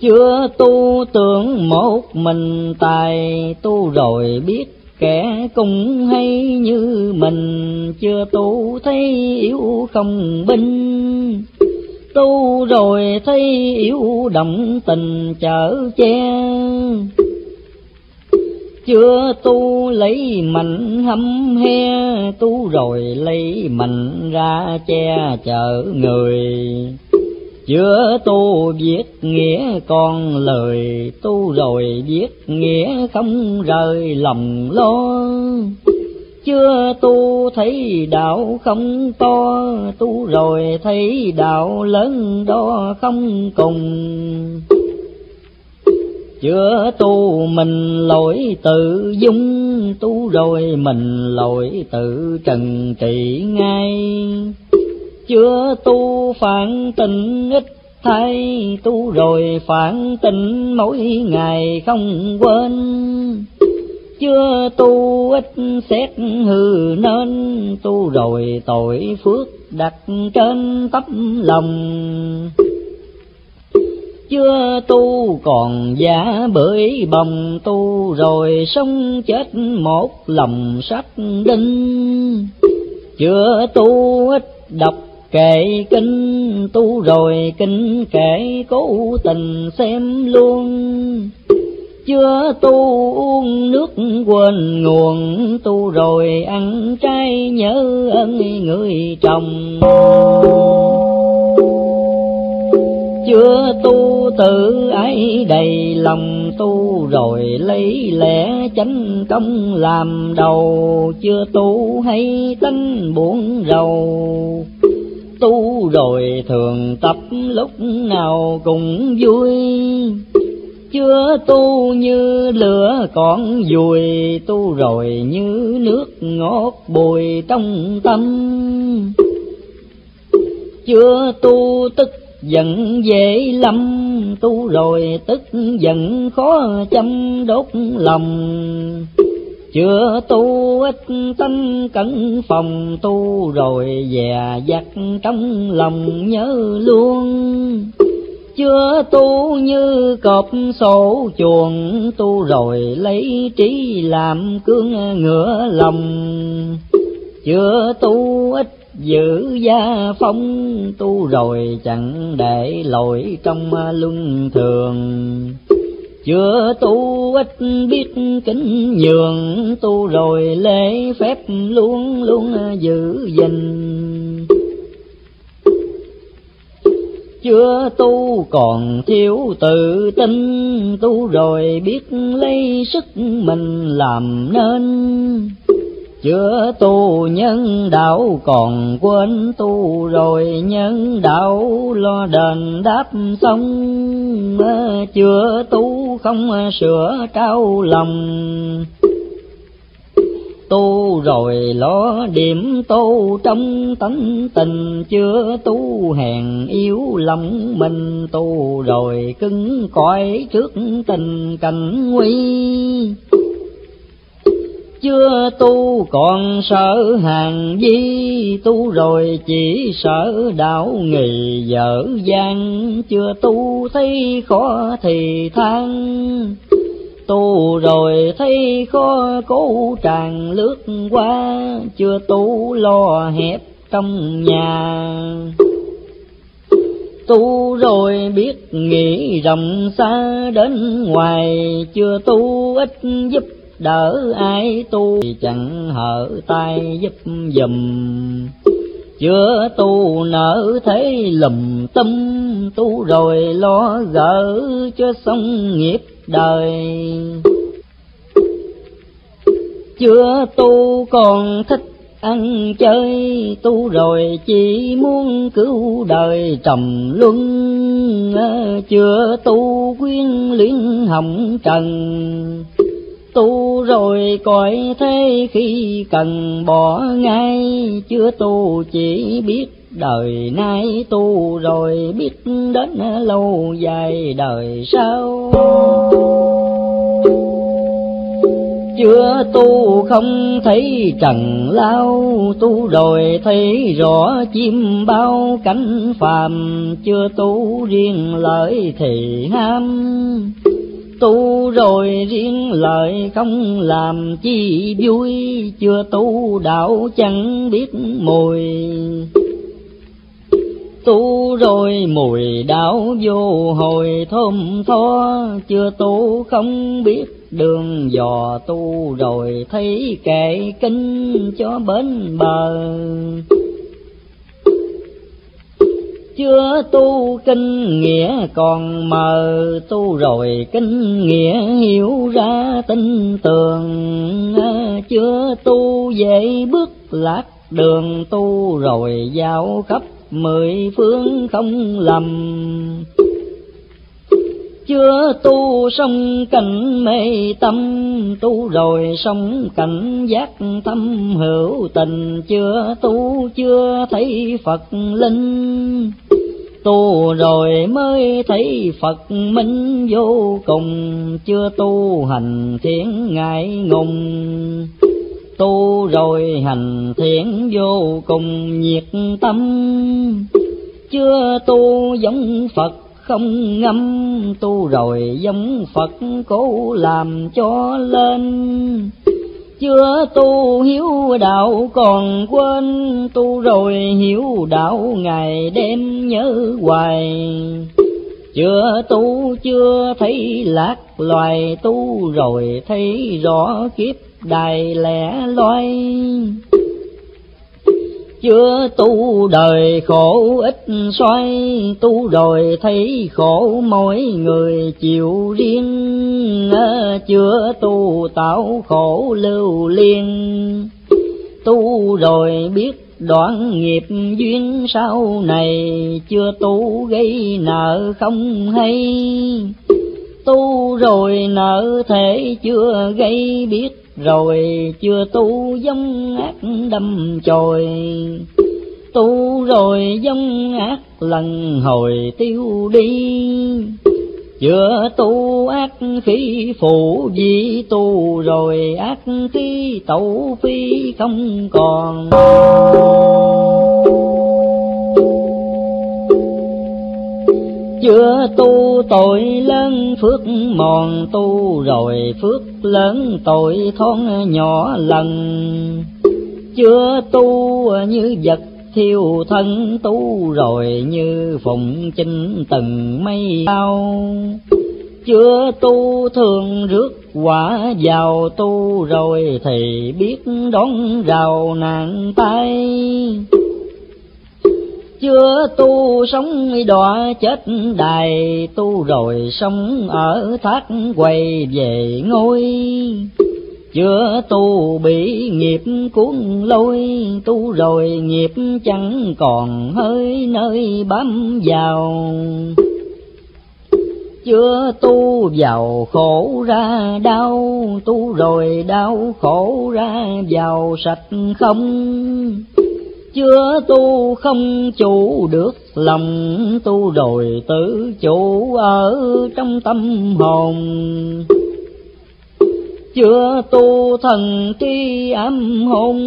chưa tu tưởng một mình tài, tu rồi biết kẻ cùng hay như mình. Chưa tu thấy yếu không binh, tu rồi thấy yếu động tình chở che. Chưa tu lấy mạnh hâm he, tu rồi lấy mạnh ra che chở người chưa tu viết nghĩa còn lời, tu rồi viết nghĩa không rời lòng lo. Chưa tu thấy đạo không to, tu rồi thấy đạo lớn đó không cùng. Chưa tu mình lỗi tự dung, tu rồi mình lỗi tự trần trị ngay chưa tu phản tình, ít thay tu rồi phản tình, mỗi ngày không quên. Chưa tu, ít xét hư nên, tu rồi tội phước đặt trên tấm lòng. Chưa tu còn giả bởi bồng, tu rồi sống chết một lòng sách đinh. Chưa tu, ít đọc kệ kinh tu rồi kinh, kể cố tình xem luôn. Chưa tu uống nước quên nguồn, tu rồi ăn trái nhớ ơn người chồng. Chưa tu tự ấy đầy lòng, tu rồi lấy lẽ chánh công làm đầu. Chưa tu hay tánh buồn rầu tu rồi thường tập lúc nào cũng vui. Chưa tu như lửa còn dùi, tu rồi như nước ngọt bùi trong tâm. Chưa tu tức giận dễ lâm tu rồi tức giận khó chăm đốt lòng chưa tu ít tánh cẩn, phòng tu rồi dè dặt trong lòng nhớ luôn. Chưa tu như cọp sổ chuồng, tu rồi lấy trí làm cương ngựa lòng. Chưa tu ít giữ gia phong, tu rồi chẳng để lỗi trong luân thường chưa tu ít biết kính nhường, tu rồi lễ phép luôn luôn giữ gìn. Chưa tu còn thiếu tự tin, tu rồi biết lấy sức mình làm nên chưa tu nhân đạo còn quên tu rồi nhân đạo lo đền đáp xong. Ờ, chưa tu không sửa trao lòng. Tu rồi lo điểm tu trong tánh tình chưa tu hèn yếu lòng mình. Tu rồi cứng cỏi trước tình cảnh nguy chưa tu còn sợ hàng di tu, rồi chỉ sợ đạo nghỉ dở gian chưa tu thấy khó thì than. Tu rồi thấy khó, cố tràn lướt qua. Chưa tu lo hẹp trong nhà. Tu rồi biết nghĩ rộng xa, đến ngoài. Chưa tu ít giúp đỡ ai tu chẳng hở tay giúp dùm chưa tu nở thế lầm tâm, tu rồi lo gỡ cho xong nghiệp đời. Chưa tu còn thích ăn chơi, tu rồi chỉ muốn cứu đời trầm luân. Chưa tu quyên luyện hồng trần tu rồi coi thế khi cần bỏ ngay. Chưa tu chỉ biết đời nay, tu rồi biết đến lâu dài đời sau. Chưa tu không thấy trần lao, tu rồi thấy rõ chim bao cánh phàm. Chưa tu riêng lợi thì ham tu rồi riêng lời không làm chi vui, chưa tu đạo chẳng biết mùi. Tu rồi mùi đạo vô hồi thơm tho, chưa tu không biết đường dò tu rồi thấy kệ kinh cho bến bờ chưa tu kinh nghĩa, còn mờ tu rồi kinh nghĩa hiểu ra tin tường. Chưa tu dễ bước lạc đường tu rồi giao khắp mười phương không lầm chưa tu xong cảnh mê tâm, tu rồi xong cảnh giác thâm hữu tình chưa tu, chưa thấy phật linh. Tu rồi mới thấy phật minh vô cùng. Chưa tu hành thiện ngại ngùng. Tu rồi hành thiện vô cùng nhiệt tâm. Chưa tu giống phật không ngâm tu rồi giống Phật cố làm cho lên. Chưa tu hiếu đạo còn quên, tu rồi hiếu đạo ngày đêm nhớ hoài. Chưa tu chưa thấy lạc loài, tu rồi thấy rõ kiếp đài lẻ loay chưa tu đời khổ ít xoay, tu rồi thấy khổ mỗi người chịu riêng. Ờ, chưa tu tạo khổ lưu liên. Tu rồi biết đoạn nghiệp duyên sau này chưa tu gây nợ không hay. Tu rồi nợ thể chưa gây biết rồi chưa tu giống ác đâm chồi, tu rồi giống ác lần hồi tiêu đi. Chưa tu ác khí phụ di tu, rồi ác khí tẩu phi không còn. Chưa tu tội lớn, phước mòn tu, rồi phước lớn tội thon nhỏ lần. Chưa tu như vật thiêu thân tu, rồi như phụng chinh từng mây cao chưa tu thường rước quả vào tu, rồi thì biết đón rào nạn tay chưa tu sống đọa chết đài, tu rồi sống ở thác quay về ngôi. Chưa tu bị nghiệp cuốn lôi, tu rồi nghiệp chẳng còn hơi nơi bám vào. Chưa tu vào khổ ra đau, tu rồi đau khổ ra vào sạch không chưa tu không chủ được lòng, tu rồi tự chủ ở trong tâm hồn. Chưa tu thần trí âm hồn,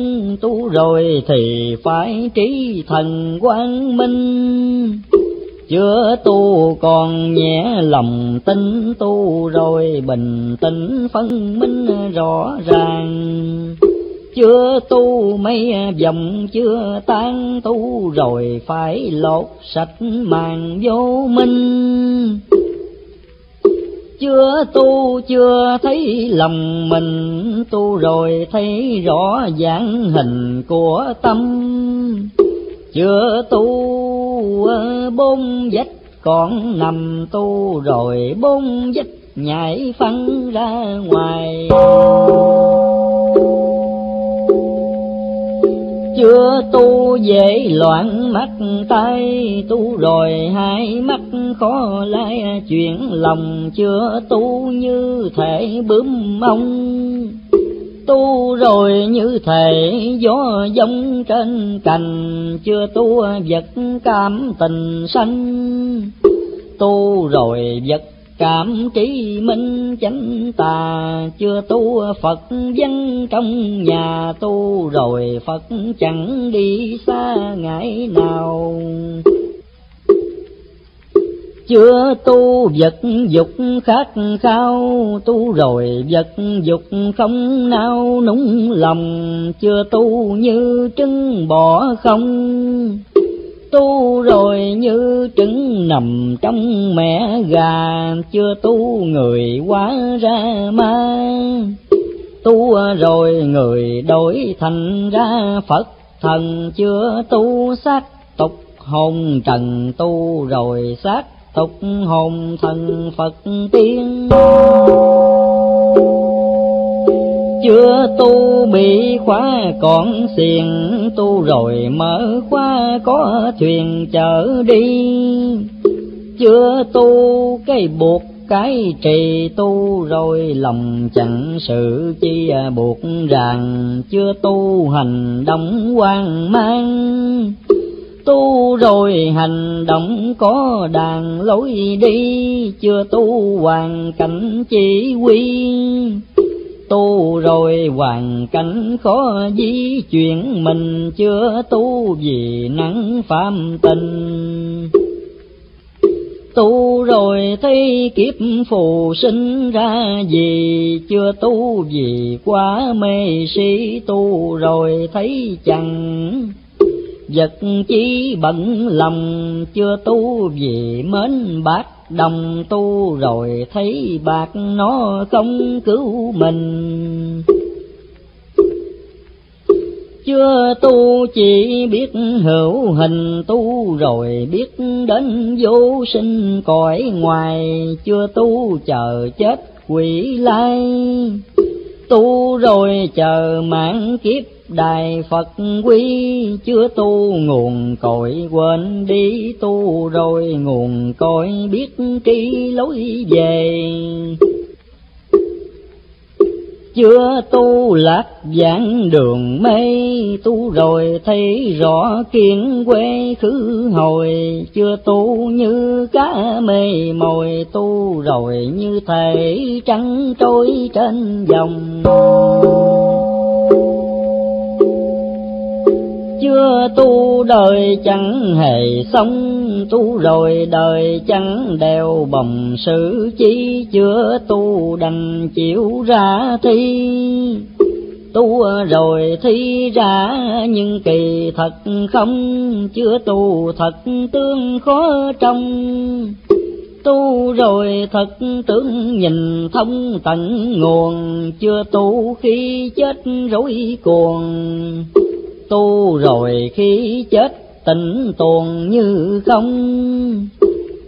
tu rồi thì phải trí thần quang minh. Chưa tu còn nhẹ lòng tin, tu rồi bình tĩnh phân minh rõ ràng chưa tu mấy vòng chưa tan tu, rồi phải lột sạch màn vô minh. Chưa tu chưa thấy lòng mình, tu rồi thấy rõ dáng hình của tâm. Chưa tu ờ, bốn vách còn nằm tu, rồi bốn vách nhảy phăng ra ngoài chưa tu dễ loạn mắt tay, tu rồi hai mắt khó lai chuyện lòng chưa tu như thể bướm mông. Tu rồi như thể gió giống trên cành. Chưa tu vật cảm tình sanh. Tu rồi vật cảm trí minh chánh tà, chưa tu phật dân trong nhà tu, rồi phật chẳng đi xa ngại nào. Chưa tu vật dục khát khao, tu rồi vật dục không nao, núng lòng chưa tu như trứng bỏ không tu rồi như trứng nằm trong mẹ gà, chưa tu người quá ra ma. Tu rồi người đổi thành ra phật thần, chưa tu xác tục hồn trần, tu rồi xác tục hồn thần phật tiên chưa tu bị khóa còn xiền tu rồi mở khóa có thuyền chở đi. Chưa tu cái buộc cái trì tu rồi lòng chẳng sự chi buộc ràng. Chưa tu hành động hoang mang, tu rồi hành động có đàn lối đi. Chưa tu hoàn cảnh chỉ quy tu rồi, hoàn cảnh khó di chuyển, mình chưa tu vì nắng phạm tình. Tu rồi thấy kiếp phù sinh ra gì, chưa tu vì quá mê si tu rồi thấy chẳng vật chí bận lòng, chưa tu vì mến bạc đồng tu rồi thấy bạc nó không cứu mình. Chưa tu chỉ biết hữu hình tu rồi biết đến vô sinh cõi ngoài, chưa tu chờ chết quỷ lai. Tu rồi chờ mãn kiếp đại Phật quy chưa tu, nguồn cội quên đi tu rồi nguồn cội biết tri lối về. Chưa tu lạc giảng đường mê, tu rồi thấy rõ kiến quê khứ hồi. Chưa tu như cá mê mồi, tu rồi như thể trắng trôi trên dòng. Chưa tu đời chẳng hề sống, tu rồi đời chẳng đeo bồng sự chi chưa tu đành chịu ra thi. Tu rồi thi ra nhưng kỳ thật không, chưa tu thật tương khó trong tu rồi thật tưởng nhìn thông tận nguồn, chưa tu khi chết rối cuồng tu rồi khi chết tịnh tuồn như không.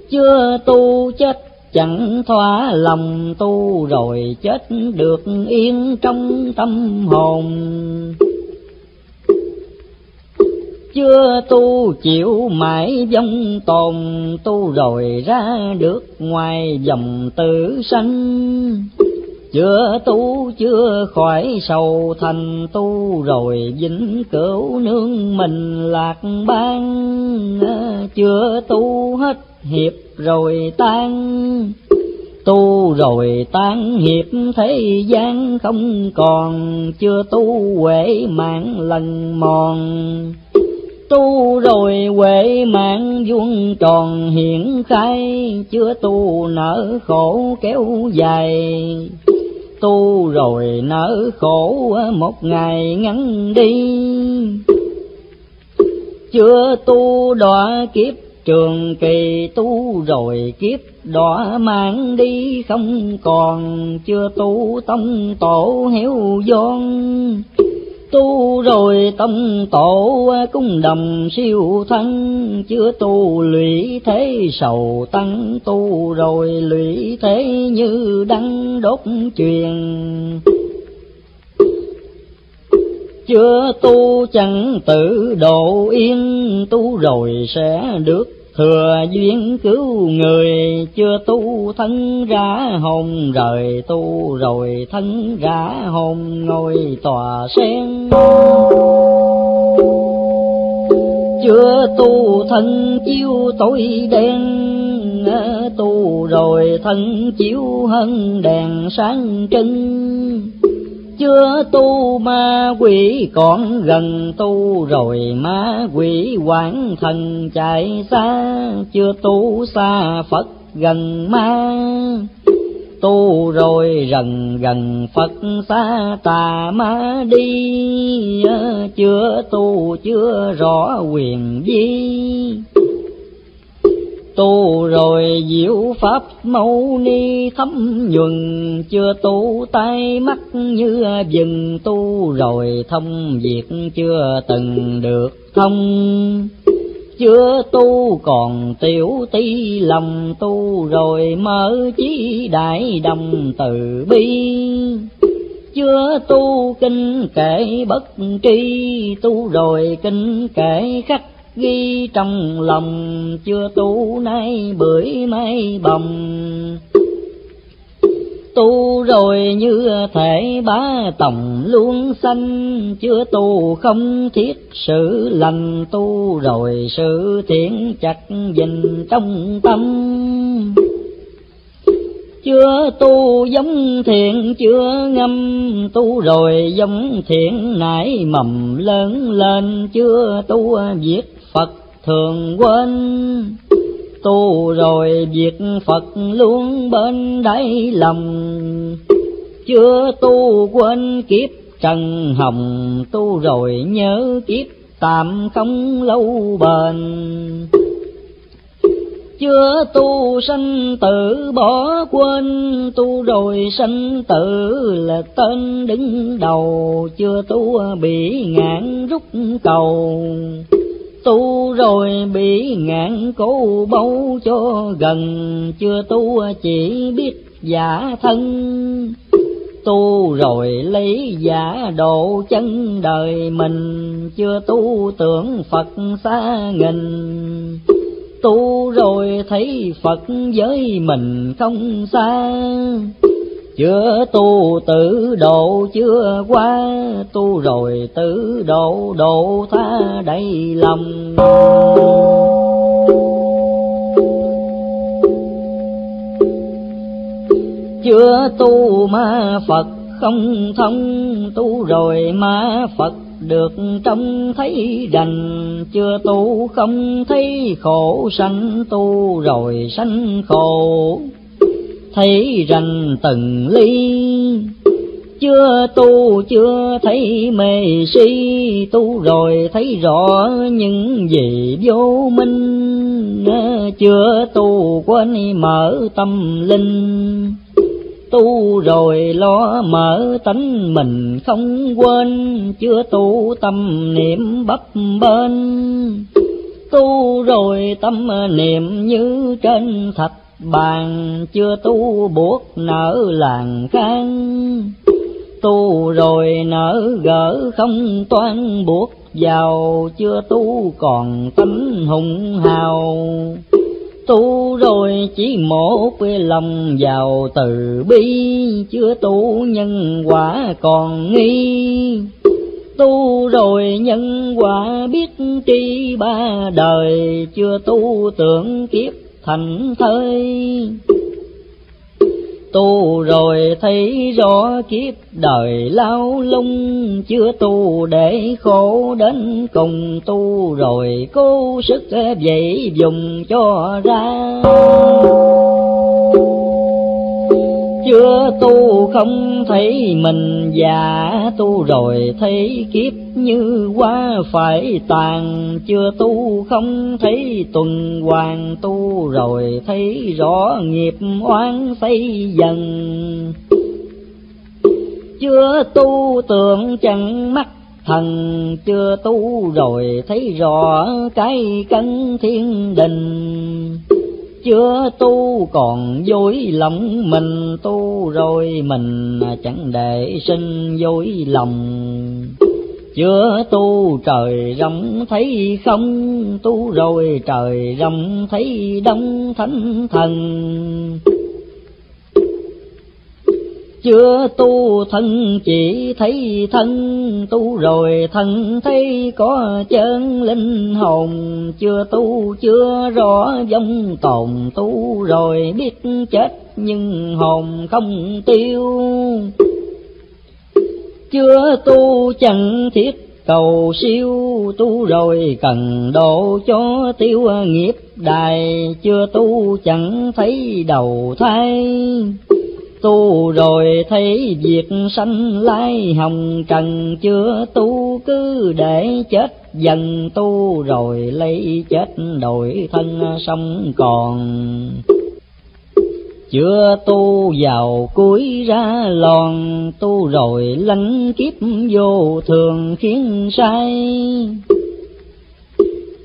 Chưa tu chết, chẳng thỏa lòng tu rồi chết được yên trong tâm hồn. Chưa tu chịu mãi vong tồn, tu rồi ra được ngoài dòng tử sanh chưa tu, chưa khỏi sầu, thành tu rồi vĩnh cửu nương mình lạc ban chưa tu hết hiệp rồi tan. Tu rồi tan hiệp thế gian không còn. Chưa tu huệ mạng lần mòn. Tu rồi huệ mạng vuông tròn hiển khai. Chưa tu nở khổ kéo dài tu rồi nở khổ một ngày ngắn đi. Chưa tu đọa kiếp trường kỳ, tu rồi kiếp đọa mang đi. Không còn chưa tu tông tổ hiếu vong tu rồi tông tổ cung đồng siêu thân chưa tu lụy thế sầu tăng, tu rồi lụy thế như đăng đốt truyền chưa tu chẳng tự độ yên, tu rồi sẽ được thừa duyên cứu người, chưa tu thân ra hồn, rời tu rồi thân ra hồn ngồi tòa sen. Chưa tu thân chiếu tối đen, tu rồi thân chiếu hơn đèn sáng trưng chưa tu ma quỷ, còn gần tu rồi ma quỷ. Quảng thần chạy xa, chưa tu xa phật gần ma. Tu rồi rần gần phật xa, tà ma đi. Ờ, chưa tu, chưa rõ quyền di tu rồi diệu pháp mâu ni thấm nhuần, chưa tu tay mắt như dừng tu rồi thông việc chưa từng được thông. Chưa tu còn tiểu tí lòng tu rồi mở chí đại đồng từ bi. Chưa tu kinh kệ bất tri, tu rồi kinh kệ khắc ghi trong lòng chưa tu nay bưởi mây bồng. Tu rồi như thể bá tổng luôn sanh chưa tu không thiết sự lành. Tu rồi sự thiện chặt dình trong tâm. Chưa tu giống thiện, chưa ngâm. Tu rồi giống thiện nảy mầm lớn lên. Chưa tu viết Phật thường quên. Tu rồi việc Phật luôn bên đáy lòng. Chưa tu quên kiếp trần hồng, tu rồi nhớ kiếp tạm không lâu bền. Chưa tu sanh tử bỏ quên, tu rồi sanh tử là tên đứng đầu. Chưa tu bị ngạn rút cầu tu rồi bị ngạn cố bấu cho gần, chưa tu chỉ biết giả thân. Tu rồi lấy giả độ chân đời mình, chưa tu tưởng phật xa nghìn. Tu rồi thấy phật với mình không xa chưa tu tử độ chưa qua tu rồi tử độ độ tha đầy lòng. Chưa tu ma phật không thông, tu rồi ma phật được trông thấy đành. Chưa tu không thấy khổ, sanh tu rồi sanh khổ thấy rành từng ly. Chưa tu, chưa thấy mê si, tu rồi thấy rõ những gì vô minh. Chưa tu quên mở tâm linh. Tu rồi lo mở tánh mình không quên. Chưa tu tâm niệm bấp bên tu rồi tâm niệm như trên thạch bàn chưa tu buộc nở làng khang. Tu rồi nở gỡ không toan buộc vào chưa tu còn tánh hùng hào. Tu rồi chỉ một lòng vào từ bi, chưa tu nhân quả còn nghi. Tu rồi nhân quả biết tri ba đời, chưa tu tưởng kiếp thành thơi. Tu rồi thấy rõ kiếp đời lao lung, chưa tu để khổ đến cùng. Tu rồi cố sức vậy dùng cho ra chưa tu không thấy mình già, tu rồi thấy kiếp như quá phải tàn. Chưa tu không thấy tuần hoàn, tu rồi thấy rõ nghiệp oán xây dần. Chưa tu tưởng chẳng mắt thần, chưa tu rồi thấy rõ cái cân thiên đình chưa tu còn dối lòng mình, tu rồi mình chẳng để sinh dối lòng. Chưa tu trời rộng thấy không, tu rồi trời rộng thấy đông thánh thần chưa tu thân, chỉ thấy thân, tu rồi thân thấy có chân linh hồn. Chưa tu, chưa rõ vong tồn, tu rồi biết chết, nhưng hồn không tiêu. Chưa tu chẳng thiết cầu siêu, tu rồi cần độ cho tiêu nghiệp đài. Chưa tu chẳng thấy đầu thai tu rồi thấy việc sanh lai hồng trần chưa tu, cứ để chết dần tu rồi lấy chết đổi thân sống còn. Chưa tu vào cuối ra lòn, tu rồi lánh kiếp vô thường khiến sai.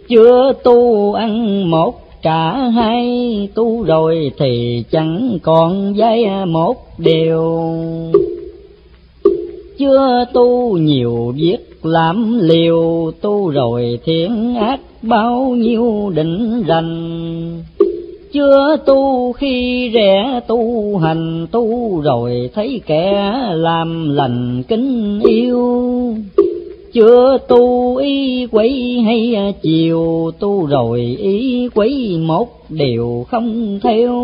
Chưa tu ăn một cả hai tu rồi thì chẳng còn dây một điều. Chưa tu nhiều việc làm liều, tu rồi thiện ác bao nhiêu định rành. Chưa tu khi rẻ tu hành, tu rồi thấy kẻ làm lành kính yêu chưa tu ý quấy hay chiều tu rồi ý quấy một điều không theo.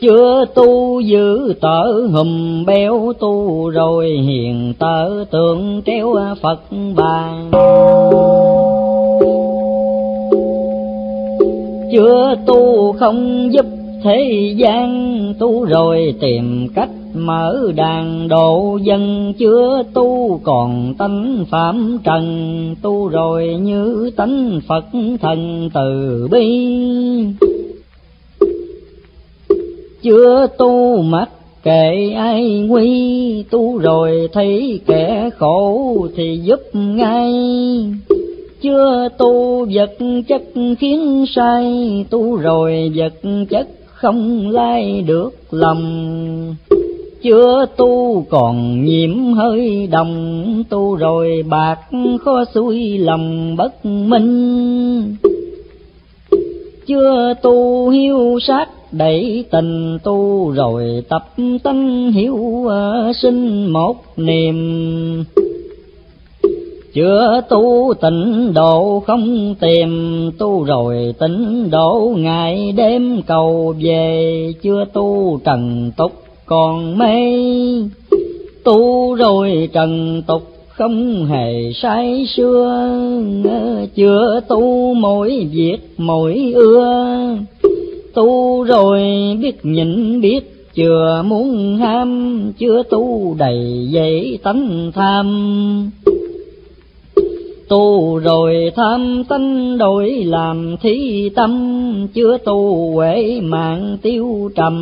Chưa tu giữ tở hùm béo tu rồi hiền tở tượng treo phật bàn. Chưa tu không giúp thế gian tu rồi tìm cách mở đàn độ dân chưa tu, còn tánh phạm trần. Tu rồi như tánh phật thần từ bi. Chưa tu mắt kệ ai nguy, tu rồi thấy kẻ khổ thì giúp ngay. Chưa tu vật chất khiến sai, tu rồi vật chất không lai được lòng chưa tu còn nhiễm hơi đồng, tu rồi bạc khó xuôi lòng bất minh. Chưa tu hiếu sát đẩy tình tu rồi tập tánh hiểu ờ, sinh một niềm. Chưa tu tịnh độ không tìm, tu rồi tịnh độ ngày đêm cầu về. Chưa tu trần tục còn mê. Tu rồi trần tục không hề sai xưa chưa tu mỗi việc mỗi ưa. Tu rồi biết nhịn biết chưa muốn ham, chưa tu đầy dậy tánh tham. Tu rồi tham tánh đổi làm thí tâm, chưa tu huệ mạng tiêu trầm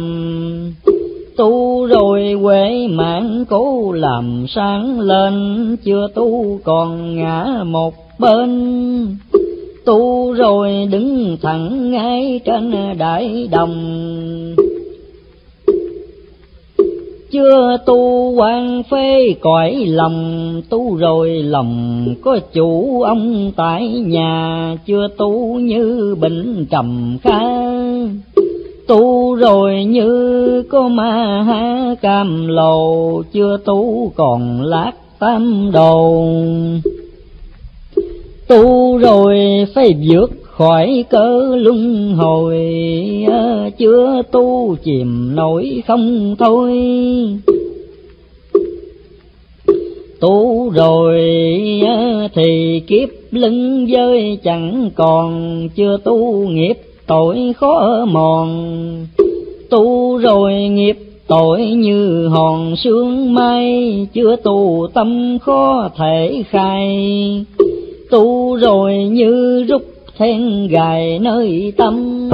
tu rồi huệ mạng cố làm sáng lên, chưa tu còn ngã một bên. Tu rồi đứng thẳng ngay trên đại đồng. Chưa tu quan phê cõi lòng, tu rồi lòng có chủ ông tại nhà, chưa tu như bệnh trầm khang tu rồi như có ma há cam lồ, chưa tu còn lát tam đồ tu rồi phải vượt khỏi cớ luân hồi ờ, chưa tu chìm nổi không thôi. Tu rồi ờ, thì kiếp lưng dơi chẳng còn, chưa tu nghiệp tội khó mòn. Tu rồi nghiệp tội như hòn sương mây chưa tu tâm khó thể khai. Tu rồi như rút then gài nơi tâm.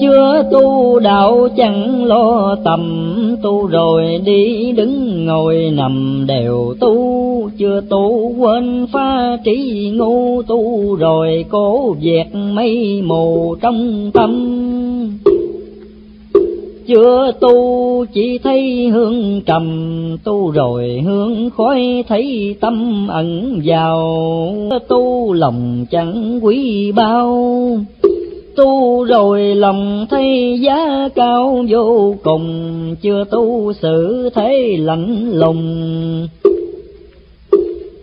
Chưa tu đạo chẳng lo tầm, tu rồi đi đứng ngồi nằm đều tu, chưa tu quên pha trí ngu tu, rồi cố dẹt mây mù trong tâm. Chưa tu chỉ thấy hương trầm, tu rồi hương khói thấy tâm ẩn vào. Tu lòng chẳng quý bao tu rồi lòng thấy giá cao, vô cùng chưa tu sự thế lạnh lùng.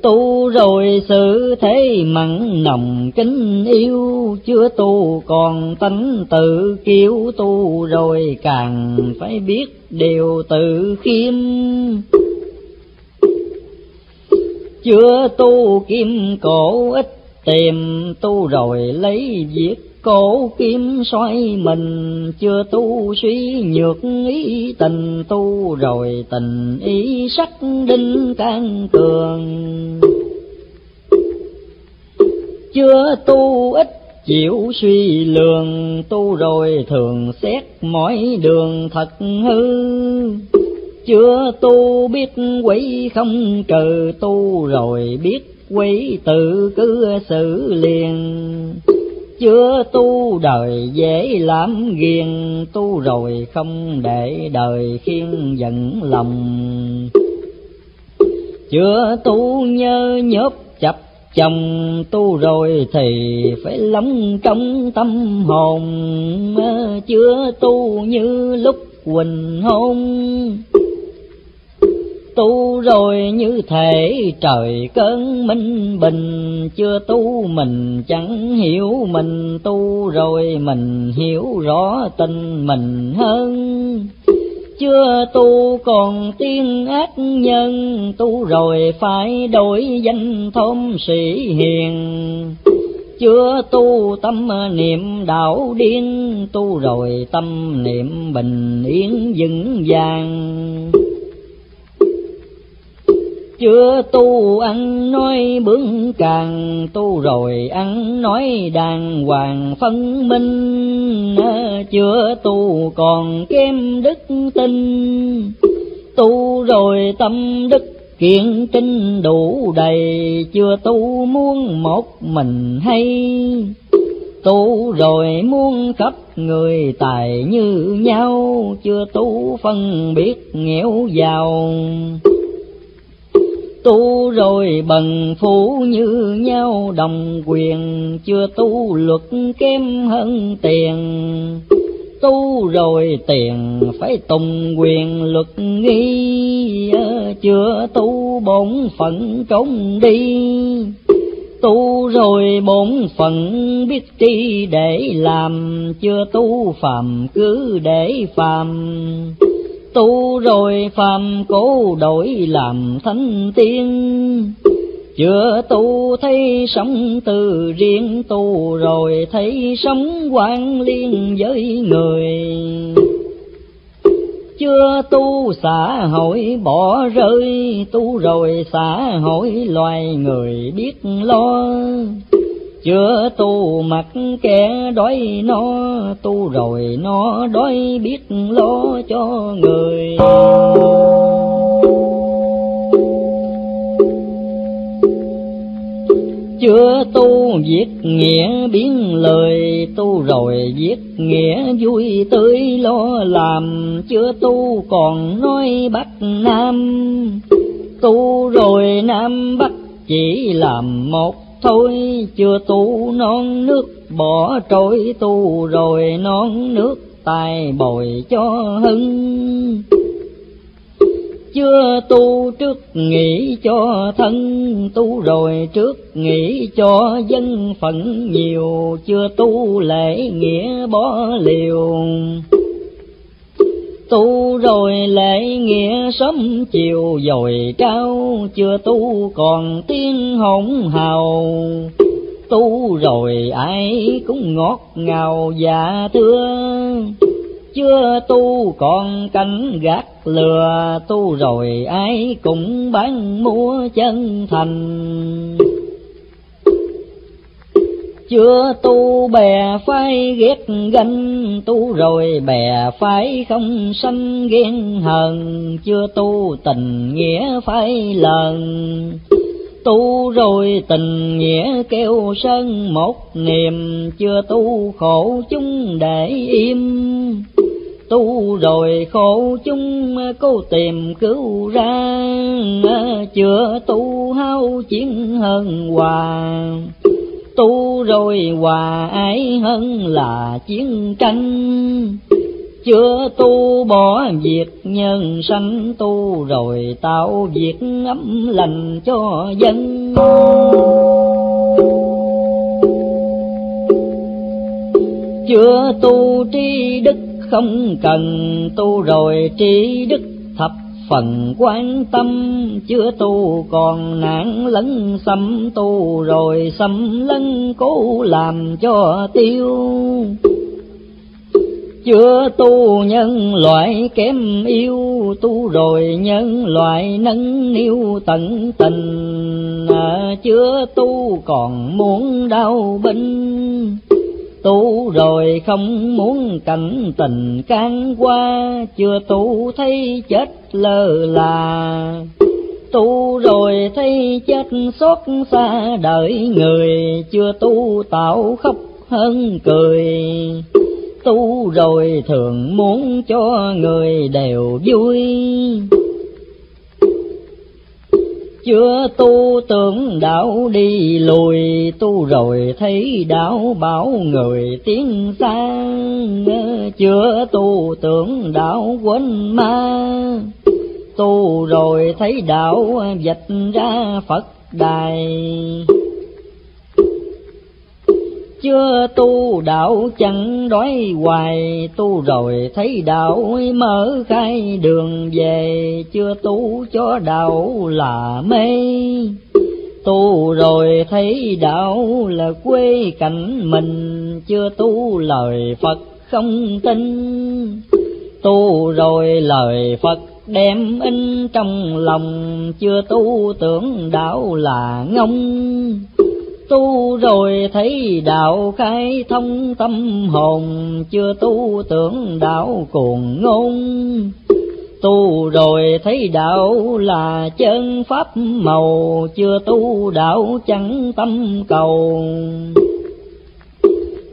Tu rồi sự thế mặn nồng kính yêu, chưa tu còn tánh tự kiêu. Tu rồi càng phải biết điều tự khiêm. Chưa tu kim cổ, ít tìm tu rồi lấy việc cổ kim xoay mình, chưa tu suy nhược ý tình tu, rồi tình ý sắc đinh can cường chưa tu ít chịu suy lường, tu rồi thường xét mọi đường thật hư. Chưa tu biết quỷ không trừ, tu rồi biết quỷ tự cứ xử liền chưa tu đời dễ làm ghiền tu rồi không để đời khiên giận lòng. Chưa tu nhớ nhớp chập chồng, tu rồi thì phải lóng trong tâm hồn. Chưa tu như lúc quỳnh hôn tu rồi như thể trời cơn minh bình. Chưa tu mình chẳng hiểu mình tu rồi mình hiểu rõ tình mình hơn. Chưa tu còn tiên ác nhân, tu rồi phải đổi danh thôn sĩ hiền. Chưa tu tâm niệm đạo điên, tu rồi tâm niệm bình yên vững vàng chưa tu ăn nói bướng càng, tu rồi ăn nói đàng hoàng. Phân minh ờ, chưa tu còn kém đức tin. Tu rồi tâm đức kiện trinh đủ đầy, chưa tu muốn một mình hay. Tu rồi muốn khắp người tài như nhau, chưa tu phân biệt nghèo giàu tu rồi bần phú như nhau, đồng quyền chưa tu, luật kém hơn tiền. Tu rồi tiền phải tùng quyền, luật nghi ờ, chưa tu bổn phận trốn đi. Tu rồi bổn phận biết tri để làm, chưa tu phàm cứ để phàm tu rồi phàm cố đổi làm thánh tiên. Chưa tu thấy sống từ riêng, tu rồi thấy sống quan liên với người. Chưa tu xã hội bỏ rơi, tu rồi xã hội loài người biết lo chưa tu mặc kẻ đói nó, tu rồi nó đói biết lo cho người. Chưa tu viết nghĩa biến lời, tu rồi viết nghĩa vui tươi lo làm. Chưa tu còn nói bắc nam, tu rồi nam bắc chỉ làm một thôi chưa tu non nước, bỏ trôi tu rồi non nước tài bồi cho hưng. Chưa tu trước nghĩ cho thân, tu rồi trước nghĩ cho dân phận nhiều. Chưa tu lễ nghĩa bỏ liều tu rồi lễ nghĩa sớm chiều, dồi trao chưa tu còn tiếng hỗn hào. Tu rồi ai cũng ngọt ngào dạ thương chưa tu còn cánh gác lừa, tu rồi ai cũng bán mua chân thành chưa tu bè phải ghét ganh, tu rồi bè phải không sanh ghen hờn. Chưa tu tình nghĩa phải lần, tu rồi tình nghĩa kêu sơn một niềm. Chưa tu khổ chúng để im, tu rồi khổ chúng cố tìm cứu ra. Chưa tu hao chiến hơn hòa tu rồi hòa ái hơn là chiến tranh. Chưa tu bỏ việc nhân sanh, tu rồi tạo việc ấm lành cho dân. Chưa tu tri đức không cần tu rồi tri đức phần quan tâm chưa tu còn nạn lấn xâm tu rồi xâm lấn cố làm cho tiêu. Chưa tu nhân loại kém yêu tu rồi nhân loại nâng niu tận tình. À, chưa tu còn muốn đau binh tu rồi không muốn cảnh tình can qua, chưa tu thấy chết lơ là. Tu rồi thấy chết xót xa đợi người, chưa tu tạo khóc hơn cười. Tu rồi thường muốn cho người đều vui chưa tu tưởng đạo đi, lùi tu rồi thấy đạo bảo người tiến xa chưa tu tưởng đạo quên ma. Tu rồi thấy đạo, vạch ra phật đài chưa tu đạo chẳng đói hoài, tu rồi thấy đạo mở khai đường về. Chưa tu cho đạo là mê. Tu rồi thấy đạo là quê cảnh mình. Chưa tu lời phật không tin. Tu rồi lời phật đem in trong lòng. Chưa tu tưởng đạo là ngông tu rồi thấy đạo khai thông tâm hồn, chưa tu tưởng đạo cuồng ngôn. Tu rồi thấy đạo là chân pháp màu, chưa tu đạo chẳng tâm cầu.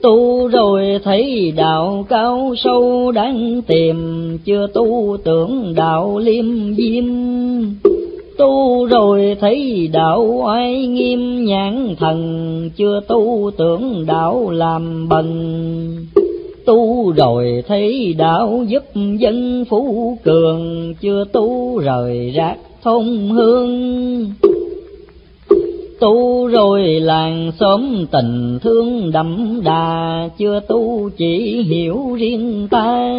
Tu rồi thấy đạo cao sâu đáng tìm, chưa tu tưởng đạo liêm diêm tu rồi thấy đạo oai nghiêm nhãn thần, chưa tu tưởng đạo làm bần. Tu rồi thấy đạo giúp dân phú cường, chưa tu rời rác thôn hương. Tu rồi làng xóm tình thương đậm đà, chưa tu chỉ hiểu riêng ta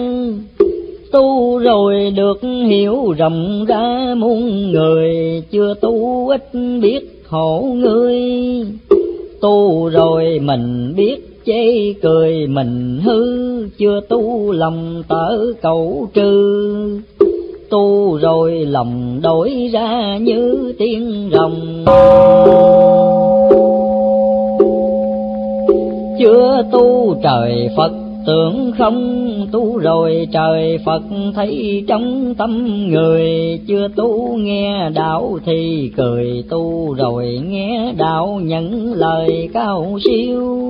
tu rồi được hiểu rộng ra muôn người. Chưa tu ít biết khổ ngươi. Tu rồi mình biết chê cười, mình hư. Chưa tu lòng tở cầu trừ. Tu rồi lòng đổi ra như tiên rồng. Chưa tu trời phật tưởng không tu rồi trời phật thấy trong tâm người. Chưa tu nghe đạo thì cười, tu rồi nghe đạo nhận lời cao siêu.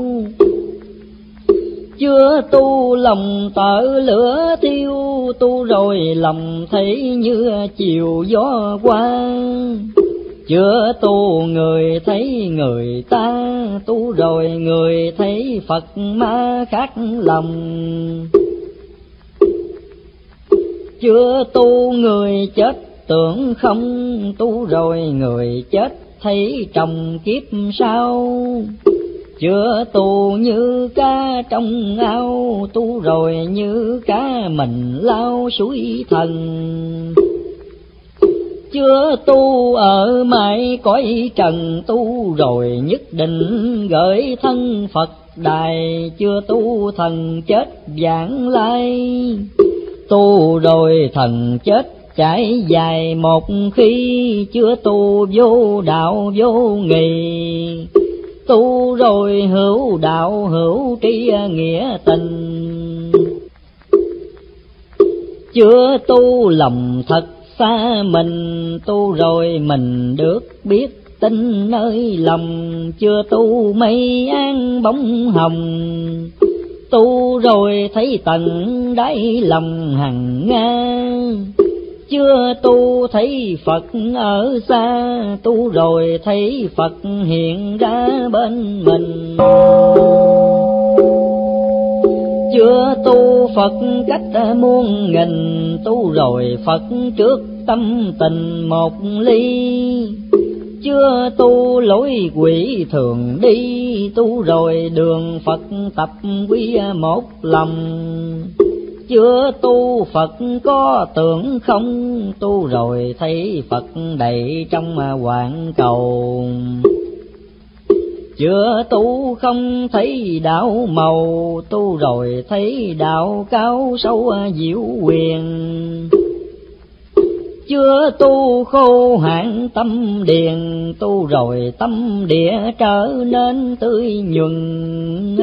Chưa tu lòng tở lửa thiêu, tu rồi lòng thấy như chiều gió qua chưa tu người thấy người ta, tu rồi người thấy phật ma khác lòng. Chưa tu người chết tưởng không, tu rồi người chết thấy trong kiếp sau. Chưa tu như cá trong ao, tu rồi như cá mình lao suối thần chưa tu ở mãi cõi trần tu rồi nhất định gửi thân Phật đài. Chưa tu thần chết vãng lai, tu rồi thần chết trải dài một khi. Chưa tu vô đạo vô nghị tu rồi hữu đạo hữu tri nghĩa tình. Chưa tu lòng thật xa mình tu rồi mình được biết tin nơi lòng chưa tu mây an bóng hồng tu rồi thấy tận đáy lòng hằng ngang chưa tu thấy Phật ở xa, tu rồi thấy Phật hiện ra bên mình. Chưa tu Phật cách muôn nghìn, tu rồi Phật trước tâm tình một ly. Chưa tu lối quỷ thường đi, tu rồi đường Phật tập quy một lòng chưa tu Phật có tưởng không tu rồi thấy Phật đầy trong hoàng cầu chưa tu không thấy đạo màu, tu rồi thấy đạo cao sâu diệu quyền chưa tu khô hạn tâm điền, tu rồi tâm địa trở nên tươi nhuần.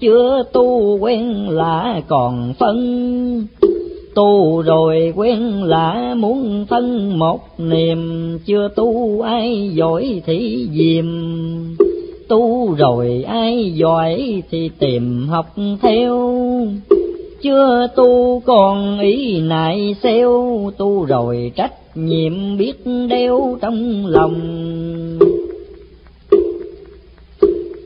Chưa tu quen lạ còn phân, tu rồi quen lạ muốn thân một niềm. Chưa tu ai giỏi thì diềm tu rồi, ai giỏi thì tìm học theo. Chưa tu còn ý nại xeo tu rồi trách nhiệm biết đeo trong lòng.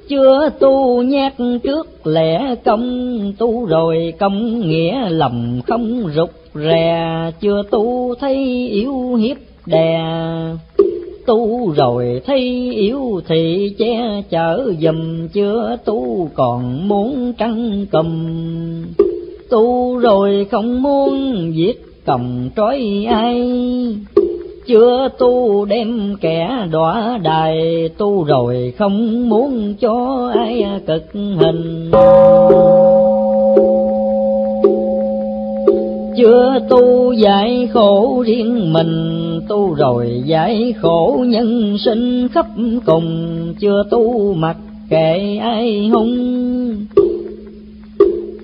Chưa tu nhát trước lẽ công, tu rồi công nghĩa lầm không rụt rè. Chưa tu thấy yếu hiếp đè tu rồi thấy yếu thì che chở dùm, chưa tu còn muốn trăng cầm tu rồi không muốn giết cầm trói ai, chưa tu đem kẻ đọa đài, tu rồi không muốn cho ai cực hình chưa tu giải khổ riêng mình, tu rồi giải khổ nhân sinh khắp cùng. Chưa tu mặc kệ ai hung.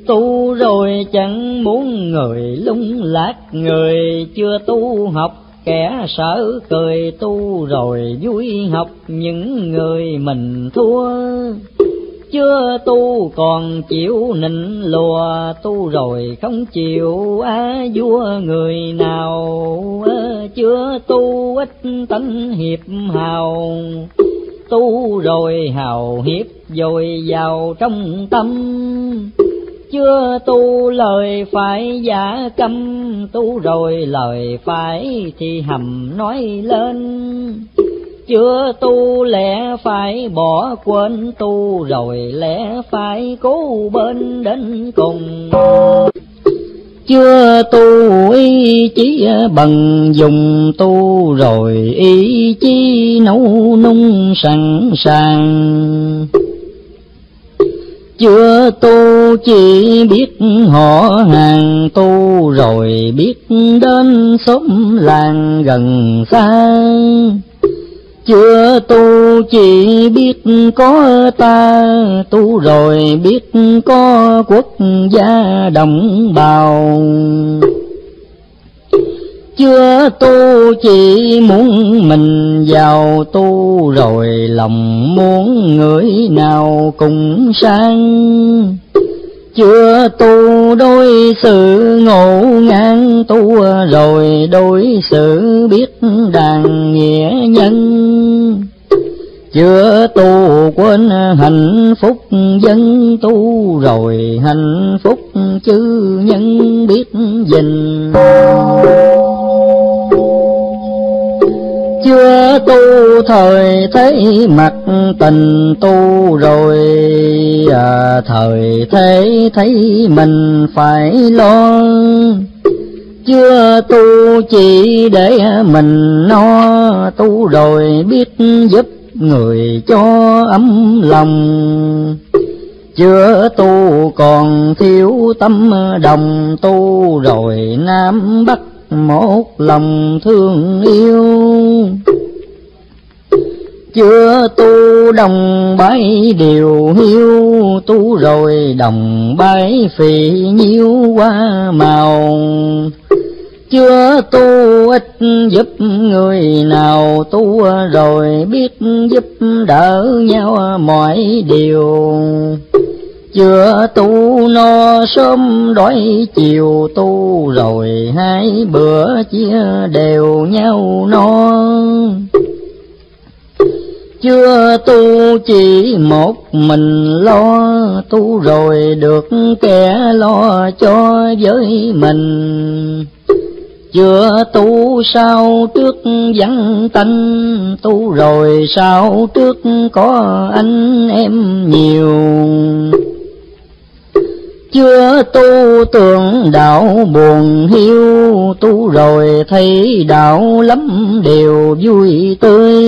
Tu rồi chẳng muốn người lung lạc người. Chưa tu học kẻ sợ cười, tu rồi vui học những người mình thua chưa tu, còn chịu nịnh lùa tu rồi không chịu á vua người nào chưa tu ít tánh hiệp hào, tu rồi hào hiệp dồi vào trong tâm. Chưa tu lời phải giả câm, tu rồi lời phải thì hầm nói lên chưa tu lẽ phải bỏ quên tu, rồi lẽ phải cố bên đến cùng. Chưa tu ý chí bằng dùng tu, rồi ý chí nấu nung sẵn sàng. Chưa tu chỉ biết họ hàng tu, rồi biết đến xóm làng gần xa chưa tu chỉ biết có ta, tu rồi biết có quốc gia đồng bào. Chưa tu chỉ muốn mình giàu tu rồi lòng muốn người nào cùng sang. Chưa tu đôi sự ngộ ngang tu rồi đôi sự biết đàn nghĩa nhân chưa tu quên hạnh phúc dân tu rồi hạnh phúc chư nhân biết dình chưa tu thời thấy mặt tình tu rồi à, thời thế thấy mình phải lo. Chưa tu chỉ để mình no tu rồi biết giúp người cho ấm lòng. Chưa tu còn thiếu tâm đồng, tu rồi nam bắc một lòng thương yêu. Chưa tu đồng bái điều hiu, tu rồi đồng bái phì nhiêu qua màu. Chưa tu ít giúp người nào tu rồi biết giúp đỡ nhau mọi điều. Chưa tu no sớm đói chiều tu rồi hai bữa chia đều nhau no. Chưa tu chỉ một mình lo tu rồi được kẻ lo cho với mình chưa tu sao trước vắng tanh tu, rồi sao trước có anh em nhiều? Chưa tu tưởng đạo buồn hiu tu, rồi thấy đạo lắm đều vui tươi.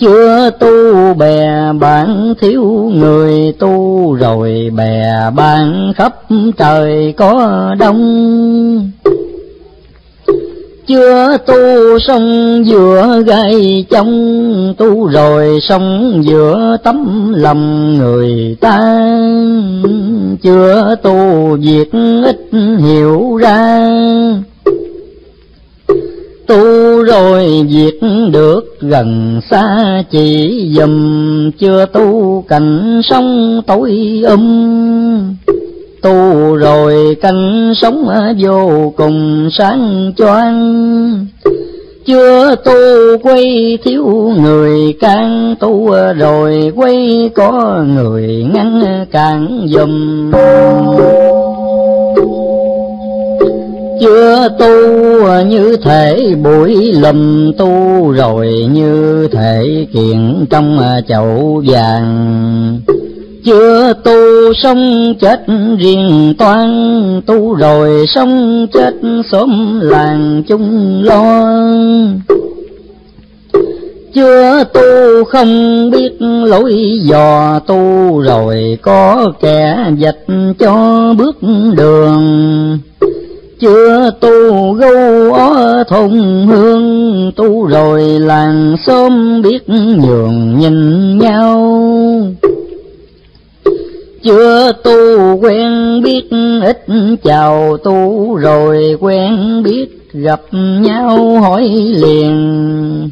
Chưa tu bè bạn thiếu người tu, rồi bè bạn khắp trời có đông chưa tu sông giữa gai trong tu, rồi sông giữa tấm lòng người ta. Chưa tu việc ít hiểu ra. Tu rồi việc được gần xa, chỉ dùm chưa tu cảnh sống tối um tu rồi canh sống vô cùng sáng choang chưa tu quay thiếu người can tu rồi quay có người ngăn cản dùm. Chưa tu như thể bụi lùm, tu rồi như thể kiện trong chậu vàng chưa tu sống chết riêng toan, tu rồi sống chết xóm làng chung lo. Chưa tu không biết lối dò, tu rồi có kẻ dạch cho bước đường. Chưa tu gâu ó thôn hương, tu rồi làng xóm biết nhường nhìn nhau chưa tu quen biết, ít chào tu rồi quen biết, gặp nhau hỏi liền.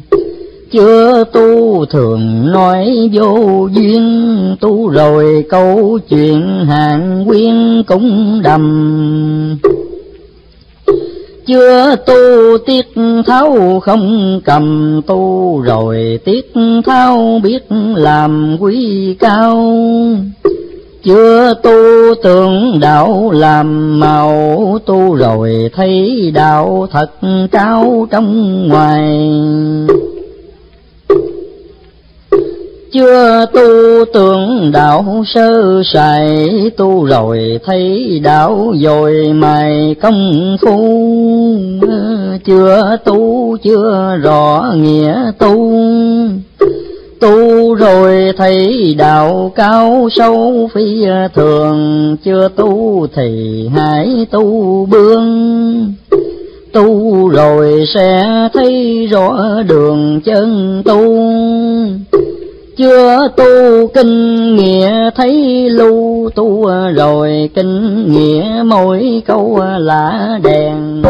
Chưa tu thường nói vô duyên, tu rồi câu chuyện hàng quyên cũng đầm. Chưa tu tiết tháo không cầm, tu rồi tiết tháo biết làm quý cao chưa tu tưởng đạo làm màu, tu rồi thấy đạo thật cao trong ngoài. Chưa tu tưởng đạo sơ sài, tu rồi thấy đạo rồi mài công phu. Chưa tu, chưa rõ nghĩa tu tu rồi thấy đạo cao sâu phi thường, chưa tu thì hãy tu bương. Tu rồi sẽ thấy rõ đường chân tu. Chưa tu kinh nghĩa thấy lưu tu, rồi kinh nghĩa mỗi câu là đèn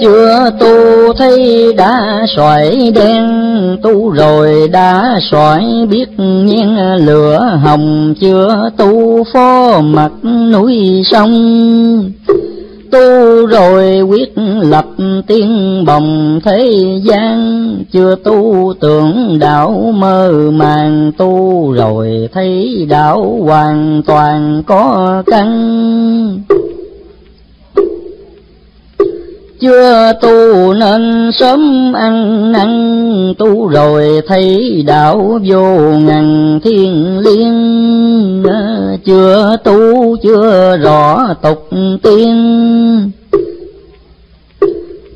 chưa tu thấy đã sỏi đen, tu rồi đã sỏi biết nhiên lửa hồng. Chưa tu phó mặt núi sông, tu rồi quyết lập tiên bồng thế gian. Chưa tu tưởng đạo mơ màng, tu rồi thấy đạo hoàn toàn có căn chưa tu nên sớm ăn năn, tu rồi thấy đạo vô ngàn thiên liên. Chưa tu, chưa rõ tục tiên.